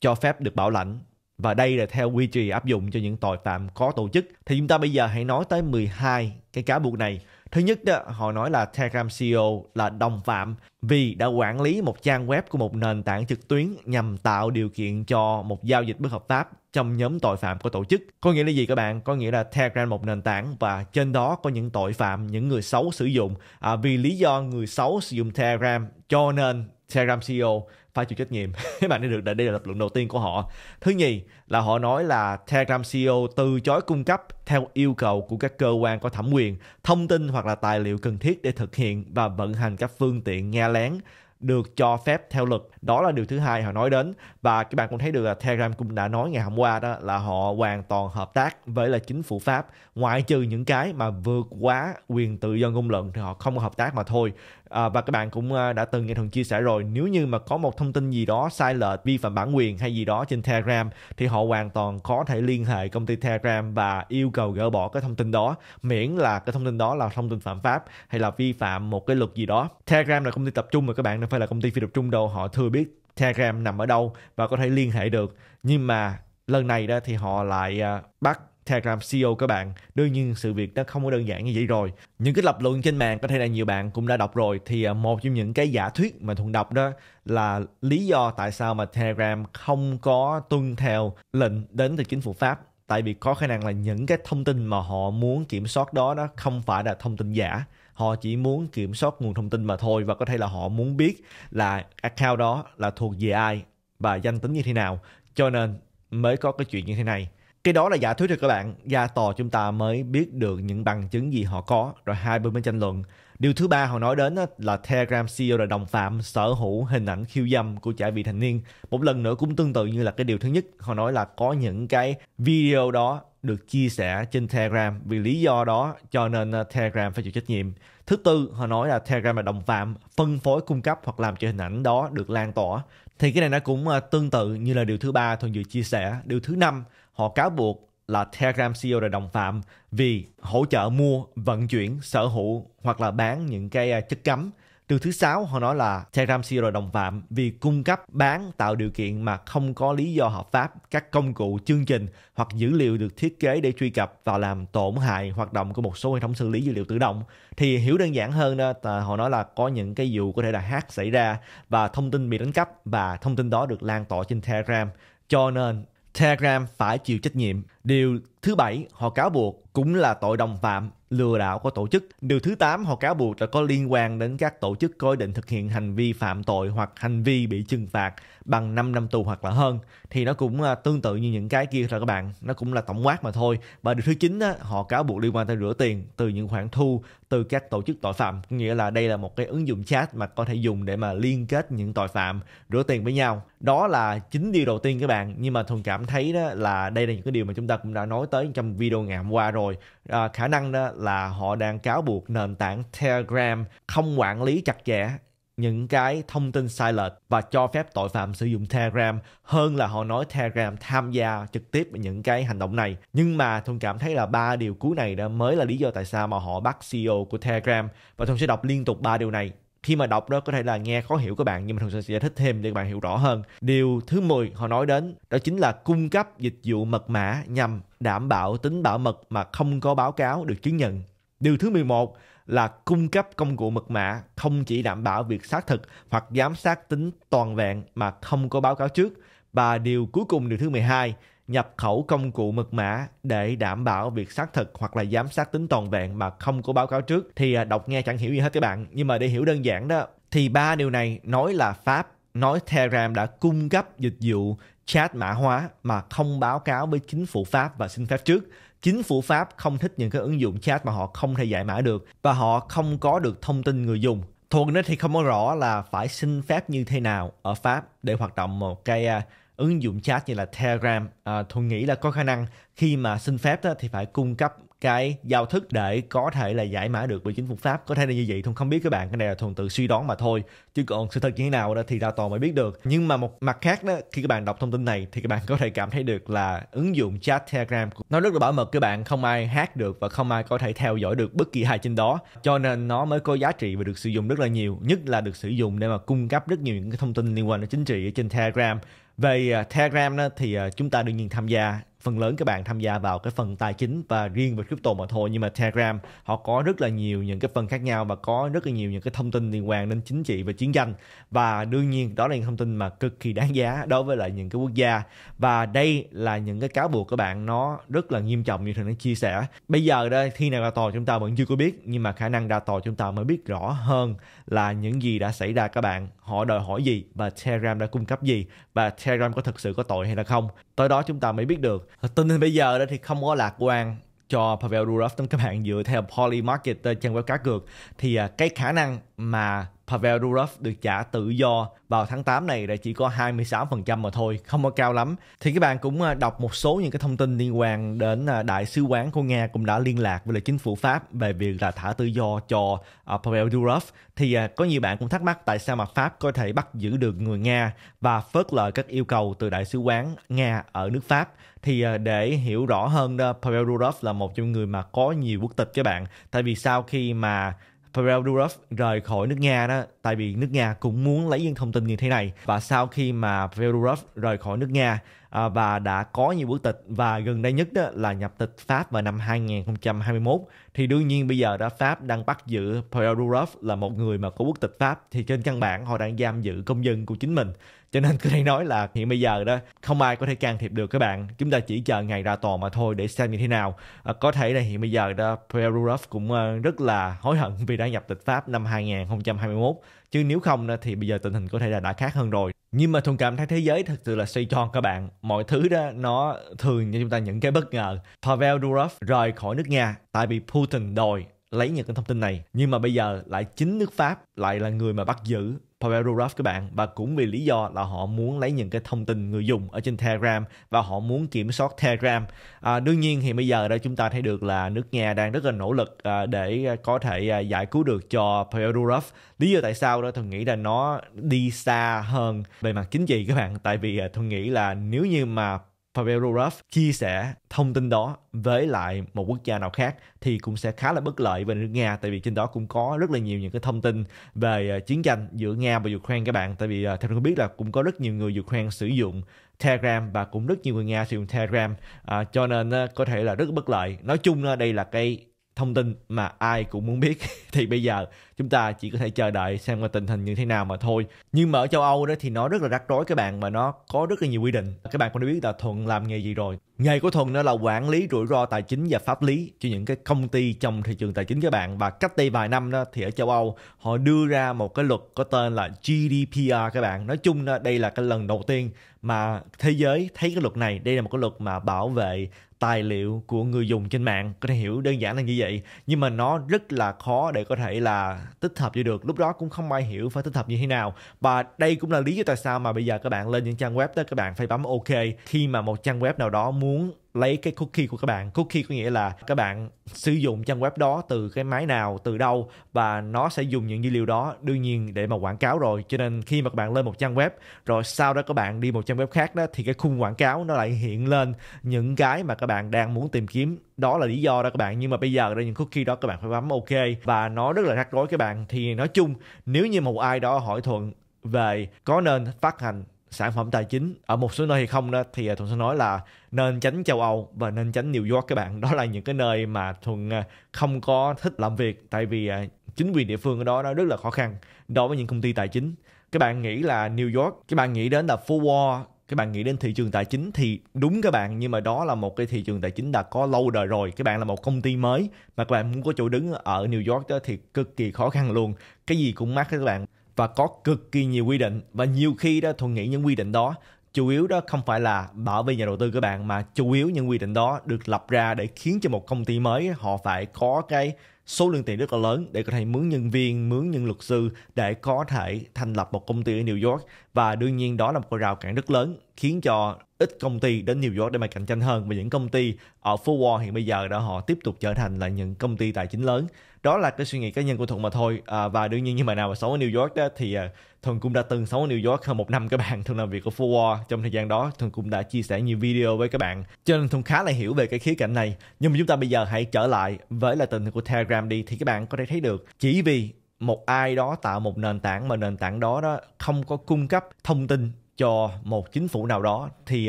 cho phép được bảo lãnh và đây là theo quy trì áp dụng cho những tội phạm có tổ chức. Thì chúng ta bây giờ hãy nói tới 12 cái cáo buộc này. Thứ nhất đó, họ nói là Telegram CEO là đồng phạm vì đã quản lý một trang web của một nền tảng trực tuyến nhằm tạo điều kiện cho một giao dịch bất hợp pháp trong nhóm tội phạm có tổ chức. Có nghĩa là gì các bạn? Có nghĩa là Telegram một nền tảng và trên đó có những tội phạm, những người xấu sử dụng. À, vì lý do người xấu sử dụng Telegram cho nên Telegram CEO phải chịu trách nhiệm. Các bạn đã được đây là lập luận đầu tiên của họ. Thứ nhì là họ nói là Telegram CEO từ chối cung cấp theo yêu cầu của các cơ quan có thẩm quyền, thông tin hoặc là tài liệu cần thiết để thực hiện và vận hành các phương tiện nghe lén được cho phép theo luật. Đó là điều thứ hai họ nói đến và các bạn cũng thấy được là Telegram cũng đã nói ngày hôm qua đó là họ hoàn toàn hợp tác với là chính phủ Pháp ngoại trừ những cái mà vượt quá quyền tự do ngôn luận thì họ không hợp tác mà thôi. À, và các bạn cũng à, đã từng nghe thường chia sẻ rồi nếu như mà có một thông tin gì đó sai lệch vi phạm bản quyền hay gì đó trên Telegram thì họ hoàn toàn có thể liên hệ công ty Telegram và yêu cầu gỡ bỏ cái thông tin đó miễn là cái thông tin đó là thông tin phạm pháp hay là vi phạm một cái luật gì đó Telegram là công ty tập trung mà các bạn đâu phải là công ty phi tập trung đâu họ thừa biết Telegram nằm ở đâu và có thể liên hệ được nhưng mà lần này đó thì họ lại à, bắt Telegram CEO các bạn. Đương nhiên sự việc nó không có đơn giản như vậy rồi. Những cái lập luận trên mạng, có thể là nhiều bạn cũng đã đọc rồi. Thì à, một trong những cái giả thuyết mà Thuận đọc đó là lý do tại sao mà Telegram không có tuân theo lệnh đến từ chính phủ Pháp. Tại vì có khả năng là những cái thông tin mà họ muốn kiểm soát đó đó không phải là thông tin giả. Họ chỉ muốn kiểm soát nguồn thông tin mà thôi và có thể là họ muốn biết là account đó là thuộc về ai và danh tính như thế nào. Cho nên mới có cái chuyện như thế này cái đó là giả thuyết rồi các bạn gia tòa chúng ta mới biết được những bằng chứng gì họ có rồi hai bên mới tranh luận điều thứ ba họ nói đến là Telegram CEO là đồng phạm sở hữu hình ảnh khiêu dâm của trẻ vị thành niên một lần nữa cũng tương tự như là cái điều thứ nhất họ nói là có những cái video đó được chia sẻ trên Telegram vì lý do đó cho nên Telegram phải chịu trách nhiệm. Thứ tư, họ nói là Telegram là đồng phạm, phân phối cung cấp hoặc làm cho hình ảnh đó được lan tỏa. Thì cái này nó cũng tương tự như là điều thứ ba Thuần vừa chia sẻ. Điều thứ năm, họ cáo buộc là Telegram CEO là đồng phạm vì hỗ trợ mua, vận chuyển, sở hữu hoặc là bán những cái à, chất cấm. Điều thứ sáu họ nói là Telegram CEO là đồng phạm vì cung cấp bán tạo điều kiện mà không có lý do hợp pháp các công cụ chương trình hoặc dữ liệu được thiết kế để truy cập và làm tổn hại hoạt động của một số hệ thống xử lý dữ liệu tự động. Thì hiểu đơn giản hơn đó họ nói là có những cái vụ có thể là hack xảy ra và thông tin bị đánh cắp và thông tin đó được lan tỏa trên Telegram. Cho nên Telegram phải chịu trách nhiệm. Điều thứ bảy, họ cáo buộc cũng là tội đồng phạm lừa đảo có tổ chức. Điều thứ 8 họ cáo buộc là có liên quan đến các tổ chức có định thực hiện hành vi phạm tội hoặc hành vi bị trừng phạt bằng 5 năm tù hoặc là hơn. Thì nó cũng à, tương tự như những cái kia rồi các bạn, nó cũng là tổng quát mà thôi. Và điều thứ chín họ cáo buộc liên quan tới rửa tiền từ những khoản thu từ các tổ chức tội phạm. Nghĩa là đây là một cái ứng dụng chat mà có thể dùng để mà liên kết những tội phạm rửa tiền với nhau. Đó là chính điều đầu tiên các bạn. Nhưng mà thường cảm thấy đó là đây là những cái điều mà chúng ta cũng đã nói tới trong video ngày hôm qua rồi. À, khả năng đó là họ đang cáo buộc nền tảng Telegram không quản lý chặt chẽ những cái thông tin sai lệch và cho phép tội phạm sử dụng Telegram hơn là họ nói Telegram tham gia trực tiếp vào những cái hành động này. Nhưng mà Thuận cảm thấy là ba điều cuối này đó mới là lý do tại sao mà họ bắt CEO của Telegram và Thuận sẽ đọc liên tục ba điều này khi mà đọc đó có thể là nghe khó hiểu các bạn, nhưng mà Thuần sẽ giải thích thêm để các bạn hiểu rõ hơn. Điều thứ 10 họ nói đến đó chính là cung cấp dịch vụ mật mã nhằm đảm bảo tính bảo mật mà không có báo cáo được chứng nhận. Điều thứ 11 là cung cấp công cụ mật mã không chỉ đảm bảo việc xác thực hoặc giám sát tính toàn vẹn mà không có báo cáo trước. Và điều cuối cùng điều thứ 12, nhập khẩu công cụ mật mã để đảm bảo việc xác thực hoặc là giám sát tính toàn vẹn mà không có báo cáo trước thì à, đọc nghe chẳng hiểu gì hết các bạn nhưng mà để hiểu đơn giản đó thì ba điều này nói là Pháp nói Telegram đã cung cấp dịch vụ chat mã hóa mà không báo cáo với chính phủ Pháp và xin phép trước. Chính phủ Pháp không thích những cái ứng dụng chat mà họ không thể giải mã được và họ không có được thông tin người dùng. Thuần nó thì không có rõ là phải xin phép như thế nào ở Pháp để hoạt động một cái uh, ứng dụng chat như là Telegram. À, uh, Thuần nghĩ là có khả năng khi mà xin phép đó, thì phải cung cấp cái giao thức để có thể là giải mã được bởi chính phủ Pháp. Có thể là như vậy thôi không biết các bạn cái này là thuần tự suy đoán mà thôi chứ còn sự thật như thế nào đó thì ra tòa mới biết được. Nhưng mà một mặt khác đó khi các bạn đọc thông tin này thì các bạn có thể cảm thấy được là ứng dụng chat Telegram nó rất là bảo mật các bạn không ai hack được và không ai có thể theo dõi được bất kỳ ai trên đó. Cho nên nó mới có giá trị và được sử dụng rất là nhiều nhất là được sử dụng để mà cung cấp rất nhiều những cái thông tin liên quan đến chính trị ở trên Telegram. Về à, Telegram đó, thì à, chúng ta đương nhiên tham gia phần lớn các bạn tham gia vào cái phần tài chính và riêng về crypto mà thôi. Nhưng mà Telegram, họ có rất là nhiều những cái phần khác nhau và có rất là nhiều những cái thông tin liên quan đến chính trị và chiến tranh. Và đương nhiên, đó là những thông tin mà cực kỳ đáng giá đối với lại những cái quốc gia. Và đây là những cái cáo buộc các bạn nó rất là nghiêm trọng như thường đã chia sẻ. Bây giờ đây khi nào ra tòa chúng ta vẫn chưa có biết, nhưng mà khả năng ra tòa chúng ta mới biết rõ hơn là những gì đã xảy ra. Các bạn, họ đòi hỏi gì và Telegram đã cung cấp gì? Và Telegram có thực sự có tội hay là không? Tới đó chúng ta mới biết được tình hình bây giờ đó thì không có lạc quan cho Pavel Durov các bạn dựa theo Polymarket trang web cá cược. Thì à, cái khả năng mà Pavel Durov được trả tự do vào tháng 8 này là chỉ có 26% mà thôi, không có cao lắm. Thì các bạn cũng à, đọc một số những cái thông tin liên quan đến à, đại sứ quán của Nga cũng đã liên lạc với lại chính phủ Pháp về việc là thả tự do cho à, Pavel Durov. Thì có nhiều bạn cũng thắc mắc tại sao mà Pháp có thể bắt giữ được người Nga và phớt lờ các yêu cầu từ đại sứ quán Nga ở nước Pháp thì để hiểu rõ hơn đó, Pavel Durov là một trong người mà có nhiều quốc tịch các bạn tại vì sau khi mà Pavel Durov rời khỏi nước Nga đó tại vì nước Nga cũng muốn lấy những thông tin như thế này. Và sau khi mà Pavel Durov rời khỏi nước Nga à, và đã có nhiều quốc tịch và gần đây nhất đó là nhập tịch Pháp vào năm 2021 thì đương nhiên bây giờ đã Pháp đang bắt giữ Pavel Durov là một người mà có quốc tịch Pháp. Thì trên căn bản họ đang giam giữ công dân của chính mình cho nên tôi đang nói là hiện bây giờ đó không ai có thể can thiệp được các bạn. Chúng ta chỉ chờ ngày ra tòa mà thôi để xem như thế nào. À, có thể là hiện bây giờ đó Pierre cũng uh, rất là hối hận vì đã nhập tịch Pháp năm 2021 chứ nếu không thì bây giờ tình hình có thể là đã khác hơn rồi. Nhưng mà thuần cảm thấy thế giới thật sự là xoay tròn các bạn. Mọi thứ đó nó thường cho chúng ta những cái bất ngờ. Pavel Durov rời khỏi nước Nga tại vì Putin đòi lấy những cái thông tin này. Nhưng mà bây giờ lại chính nước Pháp lại là người mà bắt giữ Pavel Durov các bạn. Và cũng vì lý do là họ muốn lấy những cái thông tin người dùng ở trên Telegram và họ muốn kiểm soát Telegram. À, đương nhiên thì bây giờ đây chúng ta thấy được là nước Nga đang rất là nỗ lực à, để có thể à, giải cứu được cho Pavel Durov lý do tại sao đó tôi nghĩ là nó đi xa hơn về mặt chính trị các bạn. Tại vì à, tôi nghĩ là nếu như mà Pavel Durov chia sẻ thông tin đó với lại một quốc gia nào khác thì cũng sẽ khá là bất lợi về nước Nga. Tại vì trên đó cũng có rất là nhiều những cái thông tin về ờ, chiến tranh giữa Nga và Ukraine các bạn. Tại vì ờ, theo tôi biết là cũng có rất nhiều người Ukraine sử dụng Telegram và cũng rất nhiều người Nga sử dụng Telegram à, cho nên có thể là rất bất lợi. Nói chung đây là cái thông tin mà ai cũng muốn biết. Thì bây giờ chúng ta chỉ có thể chờ đợi xem cái tình hình như thế nào mà thôi. Nhưng mà ở châu Âu đó thì nó rất là rắc rối các bạn và nó có rất là nhiều quy định. Các bạn cũng đã biết là thuận làm nghề gì rồi. Nghề của thuận đó là quản lý rủi ro tài chính và pháp lý cho những cái công ty trong thị trường tài chính các bạn. Và cách đây vài năm đó thì ở châu Âu, họ đưa ra một cái luật có tên là GDPR các bạn. Nói chung đó, đây là cái lần đầu tiên mà thế giới thấy cái luật này. Đây là một cái luật mà bảo vệ tài liệu của người dùng trên mạng. Có thể hiểu đơn giản là như vậy, nhưng mà nó rất là khó để có thể là tích hợp vô được. Lúc đó cũng không ai hiểu phải tích hợp như thế nào. Và đây cũng là lý do tại sao mà bây giờ các bạn lên những trang web đó, các bạn phải bấm ok. Khi mà một trang web nào đó muốn lấy cái cookie của các bạn. Cookie có nghĩa là các bạn sử dụng trang web đó từ cái máy nào, từ đâu, và nó sẽ dùng những dữ liệu đó đương nhiên để mà quảng cáo rồi. Cho nên khi mà các bạn lên một trang web, rồi sau đó các bạn đi một trang web khác đó, thì cái khung quảng cáo nó lại hiện lên những cái mà các bạn đang muốn tìm kiếm. Đó là lý do đó các bạn. Nhưng mà bây giờ đây những cookie đó, các bạn phải bấm ok, và nó rất là rắc rối các bạn. Thì nói chung, nếu như một ai đó hỏi thuận về có nên phát hành sản phẩm tài chính ở một số nơi hay không đó, thì à, thuận sẽ nói là nên tránh châu âu và nên tránh new york các bạn. Đó là những cái nơi mà thuận à, không có thích làm việc, tại vì à, chính quyền địa phương ở đó nó rất là khó khăn đối với những công ty tài chính. Các bạn nghĩ là new york, các bạn nghĩ đến là phố wall các bạn nghĩ đến thị trường tài chính thì đúng các bạn, nhưng mà đó là một cái thị trường tài chính đã có lâu đời rồi. Các bạn là một công ty mới mà các bạn muốn có chỗ đứng ở New York đó thì cực kỳ khó khăn luôn. Cái gì cũng mắc các bạn và có cực kỳ nhiều quy định. Và nhiều khi đó thuận nghĩ những quy định đó chủ yếu đó không phải là bảo vệ nhà đầu tư các bạn mà chủ yếu những quy định đó được lập ra để khiến cho một công ty mới họ phải có cái số lượng tiền rất là lớn để có thể mướn nhân viên, mướn nhân luật sư để có thể thành lập một công ty ở New York. Và đương nhiên đó là một cái rào cản rất lớn khiến cho ít công ty đến New York để mà cạnh tranh hơn. Và những công ty ở phố Wall hiện bây giờ đã họ tiếp tục trở thành là những công ty tài chính lớn. Đó là cái suy nghĩ cá nhân của thuận mà thôi. À, và đương nhiên như mà nào mà sống ở New York đó thì à, thuận cũng đã từng sống ở New York hơn một năm các bạn thuận làm việc ở phố Wall trong thời gian đó thuận cũng đã chia sẻ nhiều video với các bạn. Cho nên thuận khá là hiểu về cái khía cạnh này. Nhưng mà chúng ta bây giờ hãy trở lại với là tình hình của Telegram đi thì các bạn có thể thấy được chỉ vì một ai đó tạo một nền tảng mà nền tảng đó đó không có cung cấp thông tin cho một chính phủ nào đó thì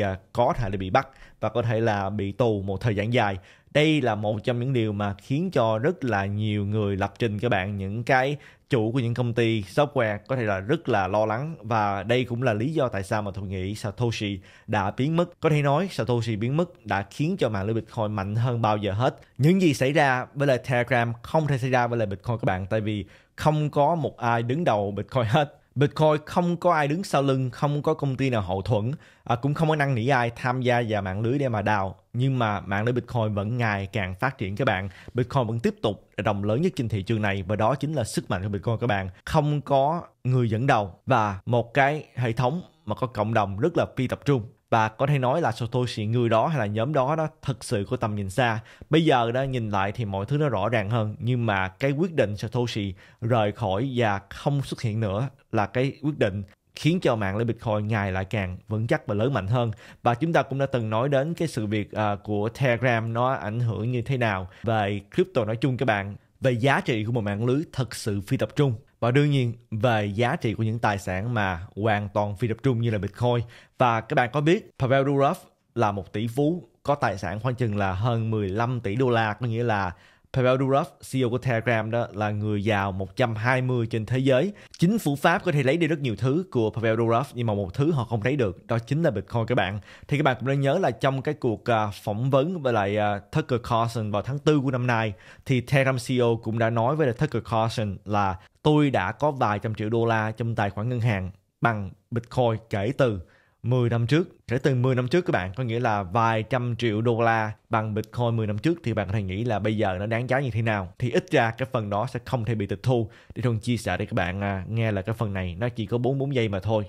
à, có thể là bị bắt và có thể là bị tù một thời gian dài đây là một trong những điều mà khiến cho rất là nhiều người lập trình các bạn những cái chủ của những công ty software có thể là rất là lo lắng và đây cũng là lý do tại sao mà tôi nghĩ Satoshi đã biến mất. Có thể nói Satoshi biến mất đã khiến cho mạng lưới Bitcoin mạnh hơn bao giờ hết. Những gì xảy ra với lại Telegram không thể xảy ra với lại Bitcoin các bạn, tại vì không có một ai đứng đầu Bitcoin hết Bitcoin không có ai đứng sau lưng, không có công ty nào hậu thuẫn, à, cũng không có năn nỉ ai tham gia vào mạng lưới để mà đào. Nhưng mà mạng lưới Bitcoin vẫn ngày càng phát triển các bạn. Bitcoin vẫn tiếp tục là đồng lớn nhất trên thị trường này và đó chính là sức mạnh của Bitcoin các bạn. Không có người dẫn đầu và một cái hệ thống mà có cộng đồng rất là phi tập trung và có thể nói là Satoshi người đó hay là nhóm đó đó thực sự có tầm nhìn xa. Bây giờ đó nhìn lại thì mọi thứ nó rõ ràng hơn. Nhưng mà cái quyết định Satoshi rời khỏi và không xuất hiện nữa là cái quyết định khiến cho mạng lưới Bitcoin ngày lại càng vững chắc và lớn mạnh hơn. Và chúng ta cũng đã từng nói đến cái sự việc uh, của Telegram nó ảnh hưởng như thế nào về crypto nói chung các bạn. Về giá trị của một mạng lưới thật sự phi tập trung và đương nhiên về giá trị của những tài sản mà hoàn toàn phi tập trung như là Bitcoin. Và các bạn có biết Pavel Durov là một tỷ phú có tài sản khoảng chừng là hơn 15 tỷ đô la, có nghĩa là Pavel Durov, CEO của Telegram đó là người giàu 120 trên thế giới. Chính phủ Pháp có thể lấy đi rất nhiều thứ của Pavel Durov nhưng mà một thứ họ không lấy được đó chính là Bitcoin các bạn. Thì các bạn cũng nên nhớ là trong cái cuộc uh, phỏng vấn với lại uh, Tucker Carlson vào tháng 4 của năm nay thì Telegram CEO cũng đã nói với lại Tucker Carlson là tôi đã có vài trăm triệu đô la trong tài khoản ngân hàng bằng Bitcoin kể từ 10 năm trước. Kể từ 10 năm trước các bạn có nghĩa là vài trăm triệu đô la bằng Bitcoin 10 năm trước thì bạn có thể nghĩ là bây giờ nó đáng giá như thế nào. Thì ít ra cái phần đó sẽ không thể bị tịch thu. Để Thuần chia sẻ để các bạn à, nghe là cái phần này nó chỉ có 4 4 giây mà thôi.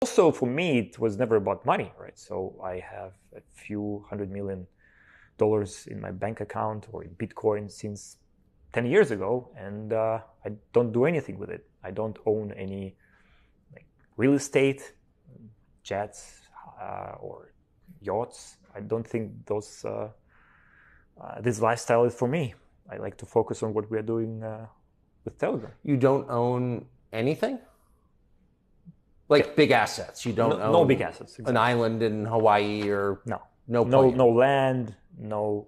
Also for me it was never about money, right? So I have a few hundred million dollars in my bank account or in Bitcoin since 10 years ago and uh, I don't do anything with it. I don't own any like, real estate jets uh, or yachts. I don't think those uh, uh, this lifestyle is for me. I like to focus on what we are doing with Telegram. You don't own anything? Like yeah. big assets. You don't no, own no big assets. Exactly. An island in Hawaii or no, no, no, no land, no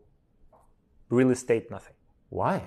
real estate, nothing. Why?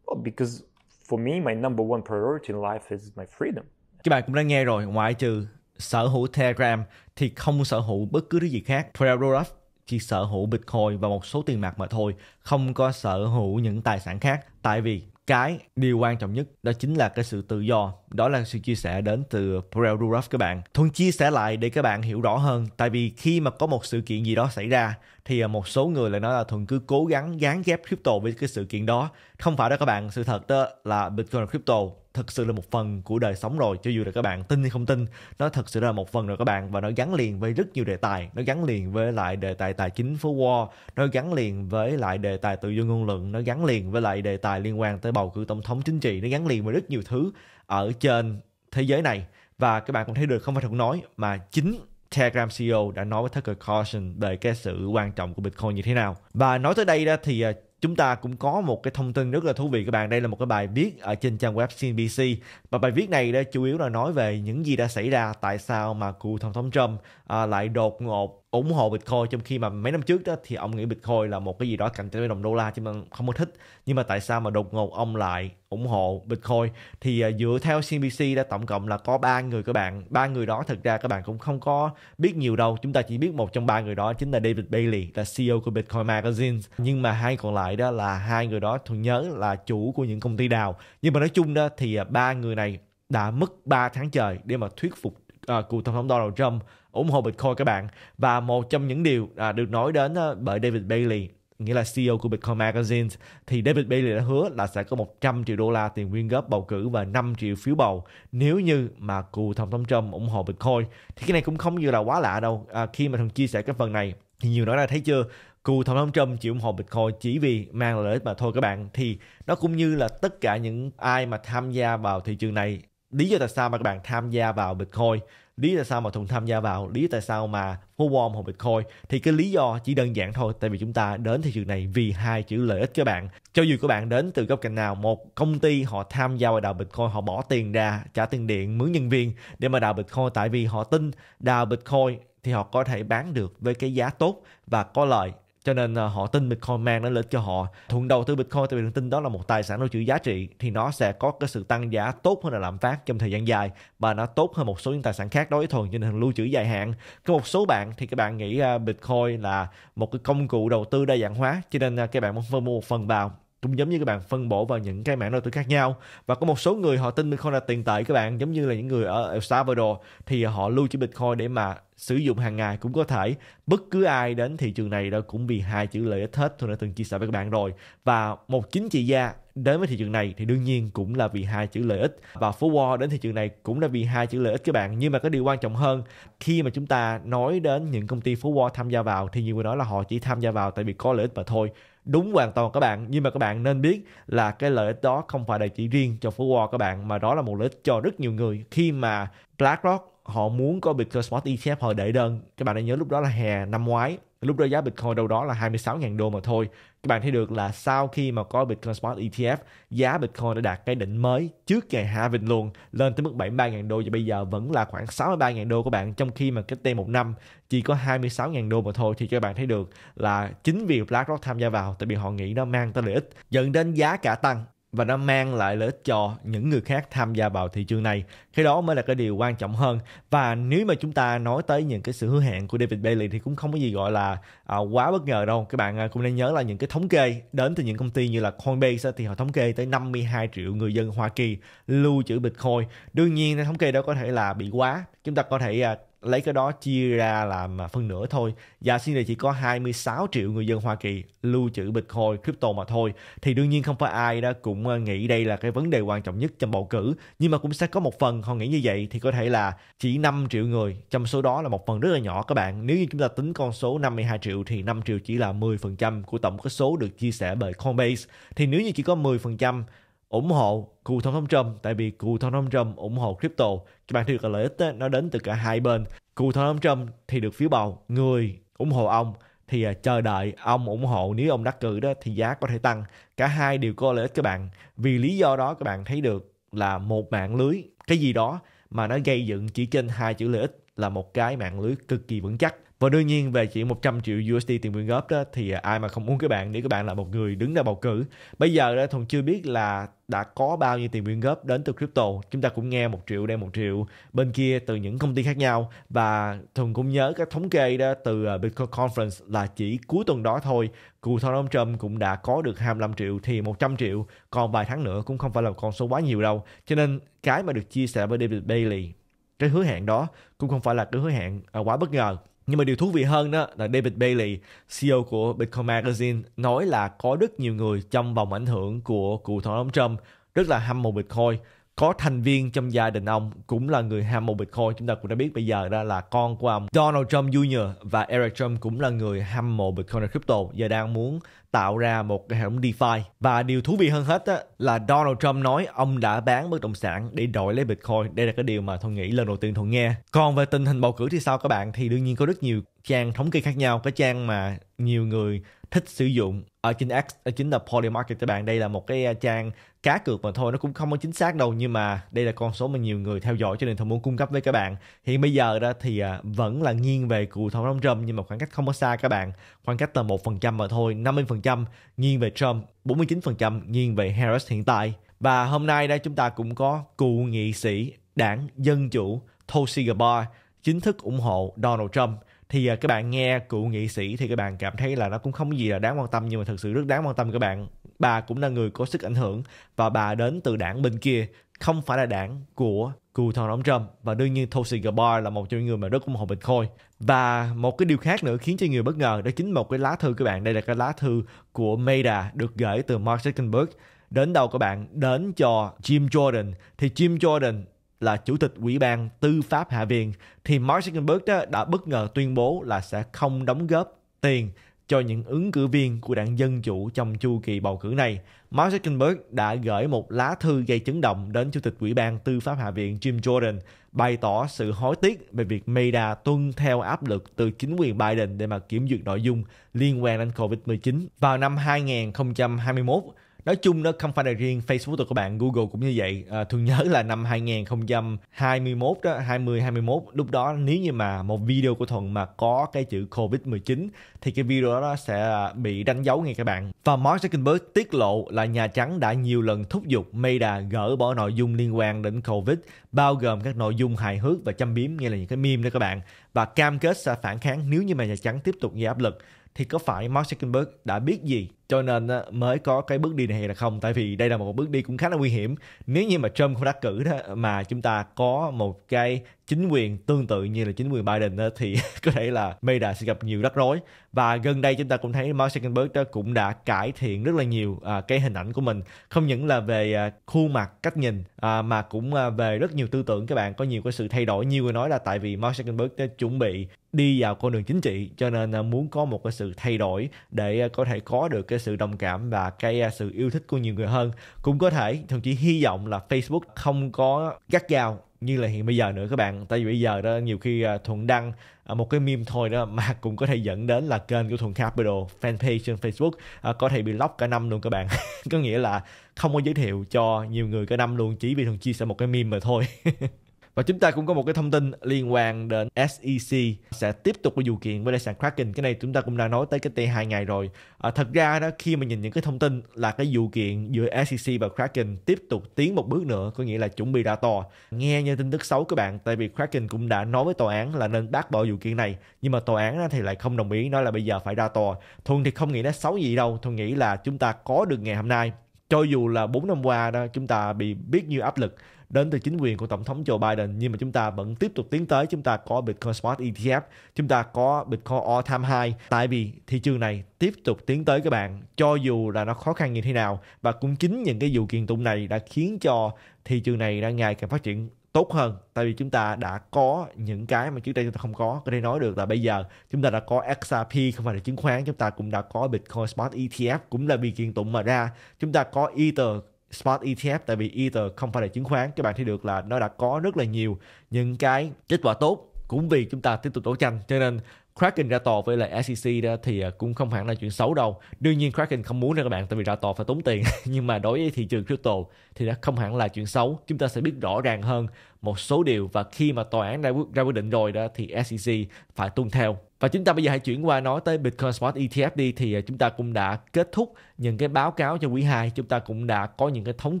Well, because for me, my number one priority in life is my freedom. Các bạn cũng đã nghe rồi, ngoại trừ sở hữu Telegram thì không sở hữu bất cứ thứ gì khác. Fedorov chỉ sở hữu Bitcoin và một số tiền mặt mà thôi, không có sở hữu những tài sản khác. Tại vì cái điều quan trọng nhất đó chính là cái sự tự do đó là sự chia sẻ đến từ Paul Durov các bạn. Thuận chia sẻ lại để các bạn hiểu rõ hơn, tại vì khi mà có một sự kiện gì đó xảy ra, thì à, một số người lại nói là thuận cứ cố gắng gán ghép crypto với cái sự kiện đó. Không phải đó các bạn, sự thật đó là Bitcoin và crypto thực sự là một phần của đời sống rồi, cho dù là các bạn tin hay không tin, nó thật sự là một phần rồi các bạn, và nó gắn liền với rất nhiều đề tài. Nó gắn liền với lại đề tài tài chính phố war nó gắn liền với lại đề tài tự do ngôn luận, nó gắn liền với lại đề tài liên quan tới bầu cử tổng thống chính trị, nó gắn liền với rất nhiều thứ ở trên thế giới này. Và các bạn cũng thấy được không phải thuận nói, mà chính Telegram CEO đã nói với Tucker Carlson về cái sự quan trọng của Bitcoin như thế nào. Và nói tới đây đó thì à, chúng ta cũng có một cái thông tin rất là thú vị các bạn. Đây là một cái bài viết ở trên trang web CNBC và bài viết này đó chủ yếu là nói về những gì đã xảy ra, tại sao mà cựu tổng thống Trump à, lại đột ngột ủng hộ Bitcoin trong khi mà mấy năm trước đó thì ông nghĩ Bitcoin là một cái gì đó cạnh tranh với đồng đô la chứ mà không có thích. Nhưng mà tại sao mà đột ngột ông lại ủng hộ Bitcoin? Thì à, dựa theo CNBC đã tổng cộng là có ba người các bạn ba người đó thực ra các bạn cũng không có biết nhiều đâu. Chúng ta chỉ biết một trong ba người đó chính là David Bailey là CEO của Bitcoin Magazine. Nhưng mà hai còn lại đó là hai người đó thường nhớ là chủ của những công ty đào nhưng mà nói chung đó thì ba ba người này đã mất 3 tháng trời để mà thuyết phục uh, cựu tổng thống Donald Trump ủng hộ Bitcoin các bạn. Và một trong những điều à, được nói đến uh, bởi David Bailey nghĩa là CEO của Bitcoin Magazine thì David Bailey đã hứa là sẽ có 100 triệu đô la tiền quyên góp bầu cử và 5 triệu phiếu bầu nếu như mà cựu tổng thống Trump ủng hộ Bitcoin. Thì cái này cũng không như là quá lạ đâu. À, khi mà thằng chia sẻ cái phần này thì nhiều nói là thấy chưa? Cựu tổng thống Trump chỉ ủng hộ Bitcoin chỉ vì mang lợi ích mà thôi các bạn. Thì nó cũng như là tất cả những ai mà tham gia vào thị trường này lý do tại sao mà các bạn tham gia vào Bitcoin? Lý tại sao mà Thuận tham gia vào? Lý tại sao mà phố Wall hoặc Bitcoin thì cái lý do chỉ đơn giản thôi, tại vì chúng ta đến thị trường này vì hai chữ lợi ích các bạn. Cho dù các bạn đến từ góc cạnh nào, một công ty họ tham gia vào đào Bitcoin họ bỏ tiền ra, trả tiền điện, mướn nhân viên để mà đào Bitcoin tại vì họ tin đào Bitcoin thì họ có thể bán được với cái giá tốt và có lợi cho nên uh, họ tin Bitcoin mang đến lợi ích cho họ. Thuận đầu tư Bitcoin tại vì tin đó là một tài sản lưu trữ giá trị thì nó sẽ có cái sự tăng giá tốt hơn là lạm phát trong thời gian dài và nó tốt hơn một số những tài sản khác đối với thuần trên hình lưu trữ dài hạn. Có một số bạn thì các bạn nghĩ uh, Bitcoin là một cái công cụ đầu tư đa dạng hóa cho nên uh, các bạn muốn phân mua một phần vào cũng giống như các bạn phân bổ vào những cái mảng đầu tư khác nhau. Và có một số người họ tin Bitcoin là tiền tệ các bạn giống như là những người ở El Salvador thì họ lưu trữ Bitcoin để mà sử dụng hàng ngày cũng có thể. Bất cứ ai đến thị trường này đó cũng vì hai chữ lợi ích hết, tôi đã từng chia sẻ với các bạn rồi. Và một chính trị gia đến với thị trường này thì đương nhiên cũng là vì hai chữ lợi ích. Và phố Wall đến thị trường này cũng là vì hai chữ lợi ích các bạn. Nhưng mà cái điều quan trọng hơn, khi mà chúng ta nói đến những công ty phố Wall tham gia vào thì nhiều người nói là họ chỉ tham gia vào tại vì có lợi ích mà thôi. Đúng hoàn toàn các bạn, nhưng mà các bạn nên biết là cái lợi ích đó không phải là chỉ riêng cho phố Wall các bạn, mà đó là một lợi ích cho rất nhiều người. Khi mà BlackRock họ muốn có Bitcoin Spot ETF họ để đơn. Các bạn hãy nhớ lúc đó là hè năm ngoái, lúc đó giá Bitcoin đâu đó là 26.000 đô mà thôi. Các bạn thấy được là sau khi mà có Bitcoin Spot ETF giá Bitcoin đã đạt cái đỉnh mới trước ngày halving luôn, lên tới mức 73.000 đô. Và bây giờ vẫn là khoảng 63.000 đô các bạn, trong khi mà cách đây một năm chỉ có 26.000 đô mà thôi. Thì các bạn thấy được là chính vì BlackRock tham gia vào, tại vì họ nghĩ nó mang tới lợi ích, dẫn đến giá cả tăng và nó mang lại lợi ích cho những người khác tham gia vào thị trường này. Cái đó mới là cái điều quan trọng hơn. Và nếu mà chúng ta nói tới những cái sự hứa hẹn của David Bailey thì cũng không có gì gọi là à, quá bất ngờ đâu. Các bạn à, cũng nên nhớ là những cái thống kê đến từ những công ty như là Coinbase thì họ thống kê tới 52 triệu người dân Hoa Kỳ lưu trữ Bitcoin. Đương nhiên thống kê đó có thể là bị quá. Chúng ta có thể à, lấy cái đó chia ra làm à, phân nửa thôi. Giả sử này chỉ có 26 triệu người dân Hoa Kỳ lưu trữ Bitcoin, crypto mà thôi. Thì đương nhiên không phải ai đó cũng à, nghĩ đây là cái vấn đề quan trọng nhất trong bầu cử. Nhưng mà cũng sẽ có một phần họ nghĩ như vậy thì có thể là chỉ 5 triệu người. Trong số đó là một phần rất là nhỏ các bạn. Nếu như chúng ta tính con số 52 triệu thì 5 triệu chỉ là 10% của tổng cái số được chia sẻ bởi Coinbase. Thì nếu như chỉ có 10% ủng hộ cựu tổng thống Trump tại vì cựu tổng thống Trump ủng hộ crypto. Các bạn thấy được là lợi ích đó, nó đến từ cả hai bên. Cựu tổng thống Trump thì được phiếu bầu người ủng hộ ông thì à, chờ đợi ông ủng hộ. Nếu ông đắc cử đó thì giá có thể tăng. Cả hai đều có lợi ích các bạn. Vì lý do đó các bạn thấy được là một mạng lưới cái gì đó mà nó gây dựng chỉ trên hai chữ lợi ích là một cái mạng lưới cực kỳ vững chắc và đương nhiên về chuyện 100 triệu USD tiền quyên góp đó, thì ai mà không muốn các bạn nếu các bạn là một người đứng ra bầu cử. Bây giờ đó Thuần chưa biết là đã có bao nhiêu tiền quyên góp đến từ crypto. Chúng ta cũng nghe một triệu đây, một triệu bên kia từ những công ty khác nhau và Thuần cũng nhớ các thống kê đó từ ờ, Bitcoin Conference là chỉ cuối tuần đó thôi cụ Donald ông Trump cũng đã có được 25 triệu, thì 100 triệu còn vài tháng nữa cũng không phải là con số quá nhiều đâu. Cho nên cái mà được chia sẻ với David Bailey, cái hứa hẹn đó cũng không phải là cái hứa hẹn ờ, quá bất ngờ nhưng mà điều thú vị hơn đó là David Bailey, CEO của Bitcoin Magazine, nói là có rất nhiều người trong vòng ảnh hưởng của cựu tổng thống Trump rất là hâm mộ Bitcoin. Có thành viên trong gia đình ông cũng là người ham mộ Bitcoin. Chúng ta cũng đã biết bây giờ đó là con của ông Donald Trump Jr. và Eric Trump cũng là người ham mộ Bitcoin và crypto. Giờ đang muốn tạo ra một cái hệ thống DeFi. Và điều thú vị hơn hết á, là Donald Trump nói ông đã bán bất động sản để đổi lấy Bitcoin. Đây là cái điều mà Thuận nghĩ lần đầu tiên Thuận nghe. Còn về tình hình bầu cử thì sao các bạn? Thì đương nhiên có rất nhiều trang thống kê khác nhau. Cái trang mà nhiều người thích sử dụng ở trên X ở chính là Polymarket các bạn đây là một cái trang cá cược mà thôi, nó cũng không có chính xác đâu, nhưng mà đây là con số mà nhiều người theo dõi cho nên tôi muốn cung cấp với các bạn. Hiện bây giờ đó thì à, vẫn là nghiêng về cựu tổng thống Trump, nhưng mà khoảng cách không có xa các bạn. Khoảng cách là một phần trăm mà thôi 50% nghiêng về Trump 49% nghiêng về Harris hiện tại. Và hôm nay đây chúng ta cũng có cựu nghị sĩ, đảng, Dân Chủ Tulsi Gabbard chính thức ủng hộ Donald Trump. Thì à, các bạn nghe cựu nghị sĩ thì các bạn cảm thấy là nó cũng không gì là đáng quan tâm, nhưng mà thực sự rất đáng quan tâm các bạn bà cũng là người có sức ảnh hưởng và bà đến từ đảng bên kia, không phải là đảng của cựu thần ông Trump. Và đương nhiên Tulsi Gabbard là một trong những người mà rất ủng hộ Bitcoin. Và một cái điều khác nữa khiến cho người bất ngờ, đó chính một cái lá thư các bạn. Đây là cái lá thư của Meta được gửi từ Mark Zuckerberg đến đâu các bạn? Đến cho Jim Jordan. Thì Jim Jordan là chủ tịch ủy ban tư pháp hạ viện. Thì Mark Zuckerberg đó đã bất ngờ tuyên bố là sẽ không đóng góp tiền cho những ứng cử viên của đảng Dân Chủ trong chu kỳ bầu cử này. Mark Zuckerberg đã gửi một lá thư gây chấn động đến Chủ tịch Ủy ban Tư pháp Hạ viện Jim Jordan bày tỏ sự hối tiếc về việc Meta tuân theo áp lực từ chính quyền Biden để mà kiểm duyệt nội dung liên quan đến COVID-19. Vào năm 2021, nói chung nó không phải là riêng Facebook của các bạn Google cũng như vậy. À, thường nhớ là năm 2021 đó 20 21 lúc đó nếu như mà một video của Thuận mà có cái chữ Covid 19 thì cái video đó sẽ bị đánh dấu ngay các bạn. Và Mark Zuckerberg tiết lộ là Nhà Trắng đã nhiều lần thúc giục Meta gỡ bỏ nội dung liên quan đến Covid bao gồm các nội dung hài hước và châm biếm như là những cái meme đó các bạn. Và cam kết sẽ phản kháng nếu như mà Nhà Trắng tiếp tục gây áp lực. Thì có phải Mark Zuckerberg đã biết gì? Cho nên mới có cái bước đi này hay là không? Tại vì đây là một bước đi cũng khá là nguy hiểm. Nếu như mà Trump không đắc cử đó mà chúng ta có một cái chính quyền tương tự như là chính quyền Biden đó, thì có thể là Meta sẽ gặp nhiều rắc rối. Và gần đây chúng ta cũng thấy Mark Zuckerberg đó cũng đã cải thiện rất là nhiều à, cái hình ảnh của mình. Không những là về à, khuôn mặt cách nhìn à, mà cũng à, về rất nhiều tư tưởng các bạn. Có nhiều cái sự thay đổi nhiều người nói là tại vì Mark Zuckerberg đã chuẩn bị đi vào con đường chính trị cho nên à, muốn có một cái sự thay đổi để à, có thể có được cái sự đồng cảm và cái à, sự yêu thích của nhiều người hơn. Cũng có thể thậm chí hy vọng là Facebook không có gắt gao như là hiện bây giờ nữa các bạn. Tại vì bây giờ đó, nhiều khi à, thuận đăng à, một cái meme thôi đó mà cũng có thể dẫn đến là kênh của thuận capital, fanpage trên facebook có thể bị lock cả năm luôn các bạn. Có nghĩa là không có giới thiệu cho nhiều người cả năm luôn, chỉ vì thuận chia sẻ một cái meme mà thôi. Và chúng ta cũng có một cái thông tin liên quan đến SEC sẽ tiếp tục cái vụ kiện với đại sản Kraken. Cái này chúng ta cũng đã nói tới cái t hai ngày rồi. À, thật ra đó khi mà nhìn những cái thông tin là cái vụ kiện giữa SEC và Kraken tiếp tục tiến một bước nữa, có nghĩa là chuẩn bị ra tòa. Nghe như tin tức xấu các bạn, tại vì Kraken cũng đã nói với tòa án là nên bác bỏ vụ kiện này, nhưng mà tòa án thì lại không đồng ý, nói là bây giờ phải ra tòa. Thuần thì không nghĩ nó xấu gì đâu, Thuần nghĩ là chúng ta có được ngày hôm nay cho dù là 4 năm qua đó chúng ta bị biết như áp lực đến từ chính quyền của tổng thống Joe Biden. Nhưng mà chúng ta vẫn tiếp tục tiến tới, chúng ta có Bitcoin Spot ETF chúng ta có Bitcoin All Time High. Tại vì thị trường này tiếp tục tiến tới các bạn, cho dù là nó khó khăn như thế nào. Và cũng chính những cái vụ kiện tụng này đã khiến cho thị trường này đang ngày càng phát triển tốt hơn. Tại vì chúng ta đã có những cái mà trước đây chúng ta không có có thể nói được là bây giờ chúng ta đã có XRP không phải là chứng khoán, chúng ta cũng đã có Bitcoin Spot ETF cũng là vì kiện tụng mà ra. Chúng ta có Ether Spot ETF tại vì Ether không phải là chứng khoán các bạn thấy được là nó đã có rất là nhiều những cái kết quả tốt cũng vì chúng ta tiếp tục đấu tranh cho nên Kraken ra tòa với lại SEC đó thì à, cũng không hẳn là chuyện xấu đâu. Đương nhiên Kraken không muốn đâu các bạn tại vì ra tòa phải tốn tiền. Nhưng mà đối với thị trường crypto thì nó không hẳn là chuyện xấu. Chúng ta sẽ biết rõ ràng hơn một số điều và khi mà tòa án ra, ra quyết định rồi đó thì SEC phải tuân theo. Và chúng ta bây giờ hãy chuyển qua nói tới Bitcoin Spot ETF đi. Thì à, chúng ta cũng đã kết thúc những cái báo cáo cho quý 2. Chúng ta cũng đã có những cái thống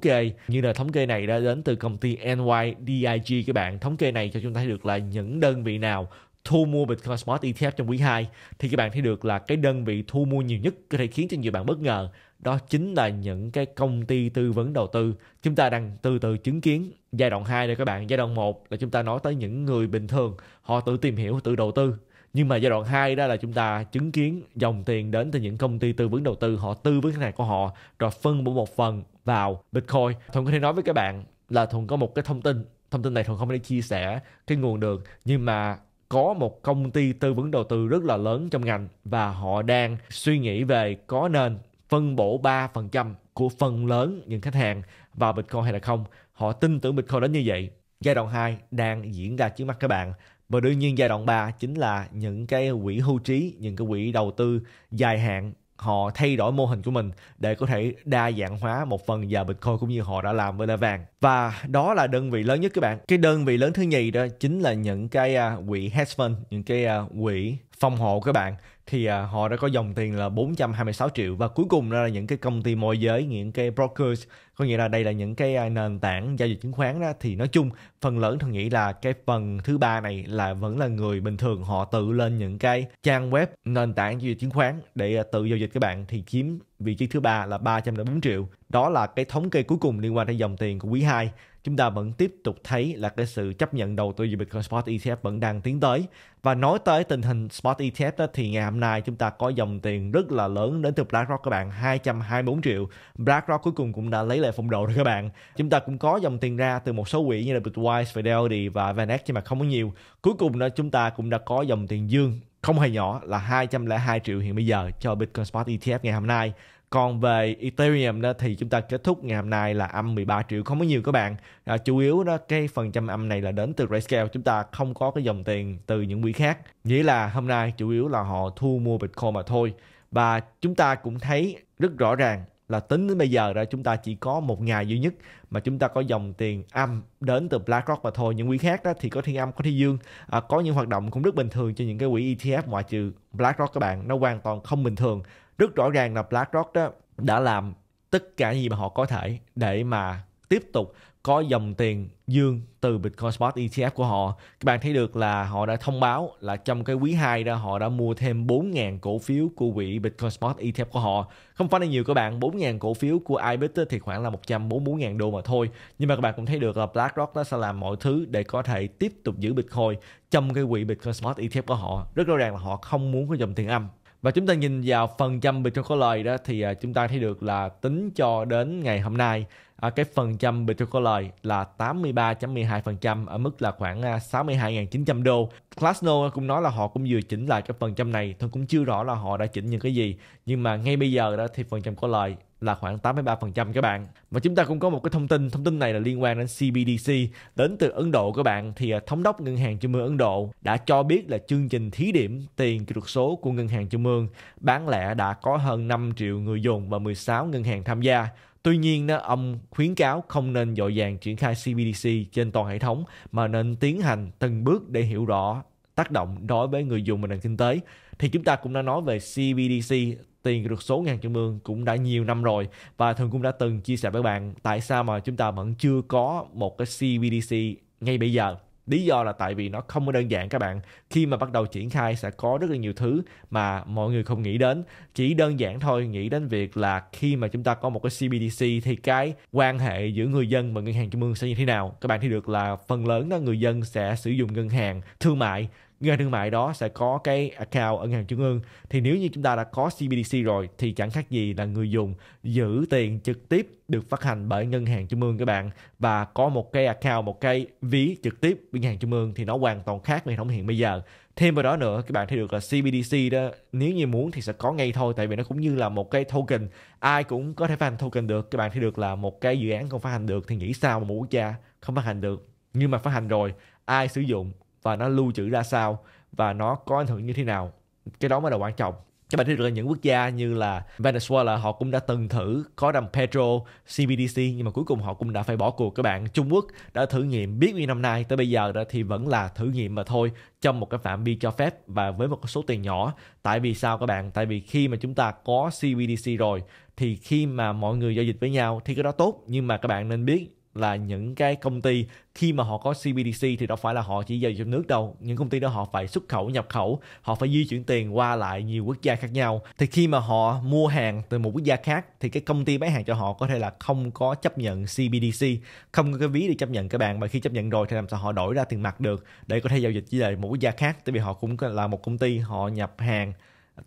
kê như là thống kê này đã đến từ công ty NYDIG các bạn. Thống kê này cho chúng ta thấy được là những đơn vị nào thu mua Bitcoin Spot ETF trong quý 2 thì các bạn thấy được là cái đơn vị thu mua nhiều nhất có thể khiến cho nhiều bạn bất ngờ, đó chính là những cái công ty tư vấn đầu tư. Chúng ta đang từ từ chứng kiến giai đoạn 2 đây các bạn. Giai đoạn 1 là chúng ta nói tới những người bình thường. Họ tự tìm hiểu, tự đầu tư nhưng mà giai đoạn 2 đó là chúng ta chứng kiến dòng tiền đến từ những công ty tư vấn đầu tư họ tư vấn cái này của họ, rồi phân bổ một phần vào Bitcoin Thuận có thể nói với các bạn là Thuận có một cái thông tin thông tin này Thuận không thể chia sẻ cái nguồn được, nhưng mà có một công ty tư vấn đầu tư rất là lớn trong ngành và họ đang suy nghĩ về có nên phân bổ 3% của phần lớn những khách hàng vào Bitcoin hay là không. Họ tin tưởng Bitcoin đến như vậy. Giai đoạn 2 đang diễn ra trước mắt các bạn. Và đương nhiên giai đoạn 3 chính là những cái quỹ hưu trí, những cái quỹ đầu tư dài hạn họ thay đổi mô hình của mình để có thể đa dạng hóa một phần và Bitcoin cũng như họ đã làm với là vàng. Và đó là đơn vị lớn nhất các bạn. Cái đơn vị lớn thứ nhì đó chính là những cái à, quỹ hedge fund, những cái à, quỹ phòng hộ các bạn thì uh, họ đã có dòng tiền là 426 triệu và cuối cùng là những cái công ty môi giới những cái brokers có nghĩa là đây là những cái à, nền tảng giao dịch chứng khoán đó. Thì nói chung phần lớn tôi nghĩ là cái phần thứ ba này là vẫn là người bình thường họ tự lên những cái trang web nền tảng giao dịch chứng khoán để à, tự giao dịch các bạn. Thì chiếm vị trí thứ ba là 304 triệu. Đó là cái thống kê cuối cùng liên quan tới dòng tiền của quý 2 chúng ta vẫn tiếp tục thấy là cái sự chấp nhận đầu tư về Bitcoin Spot ETF vẫn đang tiến tới. Và nói tới tình hình Spot ETF đó, thì ngày hôm nay chúng ta có dòng tiền rất là lớn đến từ BlackRock các bạn, 224 triệu. BlackRock cuối cùng cũng đã lấy lại phong độ rồi các bạn. Chúng ta cũng có dòng tiền ra từ một số quỹ như là Bitwise, Fidelity và VanEck nhưng mà không có nhiều. Cuối cùng đó chúng ta cũng đã có dòng tiền dương không hề nhỏ là 202 triệu hiện bây giờ cho Bitcoin Spot ETF ngày hôm nay. Còn về Ethereum đó thì chúng ta kết thúc ngày hôm nay là âm 13 triệu không có nhiều các bạn. À, chủ yếu đó cái phần trăm âm này là đến từ Grayscale chúng ta không có cái dòng tiền từ những quỹ khác. Nghĩa là hôm nay chủ yếu là họ thu mua Bitcoin mà thôi. Và chúng ta cũng thấy rất rõ ràng là tính đến bây giờ ra chúng ta chỉ có một ngày duy nhất mà chúng ta có dòng tiền âm đến từ BlackRock mà thôi những quỹ khác đó thì có thiên âm có thiên dương à, có những hoạt động cũng rất bình thường cho những cái quỹ ETF ngoại trừ BlackRock các bạn nó hoàn toàn không bình thường rất rõ ràng là BlackRock đó đã làm tất cả gì mà họ có thể để mà tiếp tục có dòng tiền dương từ Bitcoin Spot ETF của họ. Các bạn thấy được là họ đã thông báo là trong cái quý 2 đó họ đã mua thêm 4.000 cổ phiếu của quỹ Bitcoin Spot ETF của họ. Không phải là nhiều các bạn, 4.000 cổ phiếu của IBIT thì khoảng là 144.000 đô mà thôi. Nhưng mà các bạn cũng thấy được là BlackRock nó sẽ làm mọi thứ để có thể tiếp tục giữ Bitcoin trong cái quỹ Bitcoin Spot ETF của họ. Rất rõ ràng là họ không muốn có dòng tiền âm và chúng ta nhìn vào phần trăm Bitcoin có đó thì à, chúng ta thấy được là tính cho đến ngày hôm nay à, cái phần trăm Bitcoin có là 83.12% ở mức là khoảng à, 62.900 đô. Classno cũng nói là họ cũng vừa chỉnh lại cái phần trăm này, thôi cũng chưa rõ là họ đã chỉnh những cái gì. Nhưng mà ngay bây giờ đó thì phần trăm có lời là khoảng 83% các bạn. Và chúng ta cũng có một cái thông tin, thông tin này là liên quan đến CBDC đến từ Ấn Độ các bạn thì à, thống đốc ngân hàng trung ương Ấn Độ đã cho biết là chương trình thí điểm tiền kỹ thuật số của ngân hàng trung ương bán lẻ đã có hơn 5 triệu người dùng và 16 ngân hàng tham gia. Tuy nhiên, ông khuyến cáo không nên dội dàng triển khai CBDC trên toàn hệ thống mà nên tiến hành từng bước để hiểu rõ tác động đối với người dùng và nền kinh tế. Thì chúng ta cũng đã nói về CBDC tiền được số ngàn trung ương cũng đã nhiều năm rồi. Và thường cũng đã từng chia sẻ với bạn tại sao mà chúng ta vẫn chưa có một cái CBDC ngay bây giờ. Lý do là tại vì nó không có đơn giản các bạn. Khi mà bắt đầu triển khai sẽ có rất là nhiều thứ mà mọi người không nghĩ đến. Chỉ đơn giản thôi, nghĩ đến việc là khi mà chúng ta có một cái CBDC thì cái quan hệ giữa người dân và ngân hàng trung ương sẽ như thế nào. Các bạn thấy được là phần lớn đó, người dân sẽ sử dụng ngân hàng thương mại ngân hàng thương mại đó sẽ có cái account ở ngân hàng trung ương. Thì nếu như chúng ta đã có CBDC rồi, thì chẳng khác gì là người dùng giữ tiền trực tiếp được phát hành bởi ngân hàng trung ương các bạn. Và có một cái account, một cái ví trực tiếp với ngân hàng trung ương thì nó hoàn toàn khác với hệ thống hiện bây giờ. Thêm vào đó nữa, các bạn thấy được là CBDC đó, nếu như muốn thì sẽ có ngay thôi, tại vì nó cũng như là một cái token. Ai cũng có thể phát hành token được. Các bạn thấy được là một cái dự án không phát hành được thì nghĩ sao mà một quốc gia không phát hành được. Nhưng mà phát hành rồi, ai sử dụng và nó lưu trữ ra sao và nó có ảnh hưởng như thế nào. Cái đó mới là quan trọng. Các bạn thấy được là những quốc gia như là Venezuela, họ cũng đã từng thử có đồng petro CBDC nhưng mà cuối cùng họ cũng đã phải bỏ cuộc. Các bạn, Trung Quốc đã thử nghiệm, biết như năm nay tới bây giờ đó thì vẫn là thử nghiệm mà thôi, trong một cái phạm vi cho phép và với một số tiền nhỏ. Tại vì sao các bạn? Tại vì khi mà chúng ta có CBDC rồi, thì khi mà mọi người giao dịch với nhau thì cái đó tốt, nhưng mà các bạn nên biết là những cái công ty khi mà họ có CBDC thì đâu phải là họ chỉ giao dịch trong nước đâu. Những công ty đó họ phải xuất khẩu, nhập khẩu, họ phải di chuyển tiền qua lại nhiều quốc gia khác nhau. Thì khi mà họ mua hàng từ một quốc gia khác thì cái công ty bán hàng cho họ có thể là không có chấp nhận CBDC không có cái ví để chấp nhận các bạn. Và khi chấp nhận rồi thì làm sao họ đổi ra tiền mặt được để có thể giao dịch với lại một quốc gia khác? Tại vì họ cũng là một công ty, họ nhập hàng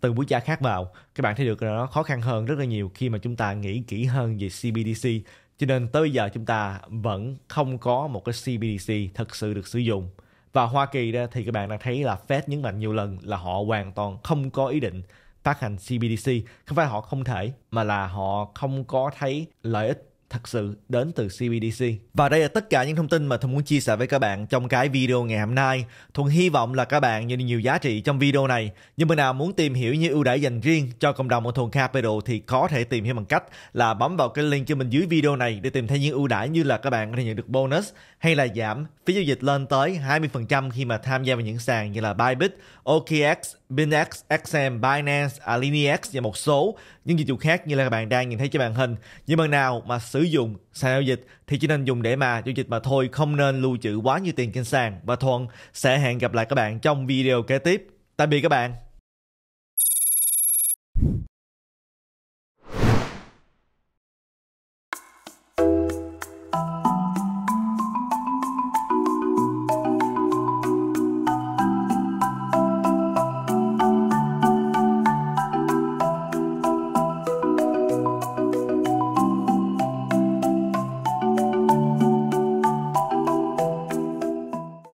từ quốc gia khác vào. Các bạn thấy được là nó khó khăn hơn rất là nhiều khi mà chúng ta nghĩ kỹ hơn về CBDC cho nên tới bây giờ chúng ta vẫn không có một cái CBDC thật sự được sử dụng. Và Hoa Kỳ đó thì các bạn đã thấy là Fed nhấn mạnh nhiều lần là họ hoàn toàn không có ý định phát hành CBDC không phải họ không thể, mà là họ không có thấy lợi ích thật sự đến từ CBDC. Và đây là tất cả những thông tin mà Thuận muốn chia sẻ với các bạn trong cái video ngày hôm nay. Thuận hy vọng là các bạn nhận được nhiều giá trị trong video này. Nhưng mà nào muốn tìm hiểu những ưu đãi dành riêng cho cộng đồng của Thuận Capital thì có thể tìm hiểu bằng cách là bấm vào cái link cho mình dưới video này để tìm thấy những ưu đãi như là các bạn có thể nhận được bonus hay là giảm phí giao dịch lên tới 20% khi mà tham gia vào những sàn như là Bybit, OKX, BinX, XM, Binance, Alinex và một số những dịch vụ khác như là các bạn đang nhìn thấy trên màn hình. Nhưng mà nào mà sử dụng sàn giao dịch thì chỉ nên dùng để mà giao dịch mà thôi, không nên lưu trữ quá nhiều tiền trên sàn. Và Thuận sẽ hẹn gặp lại các bạn trong video kế tiếp. Tạm biệt các bạn.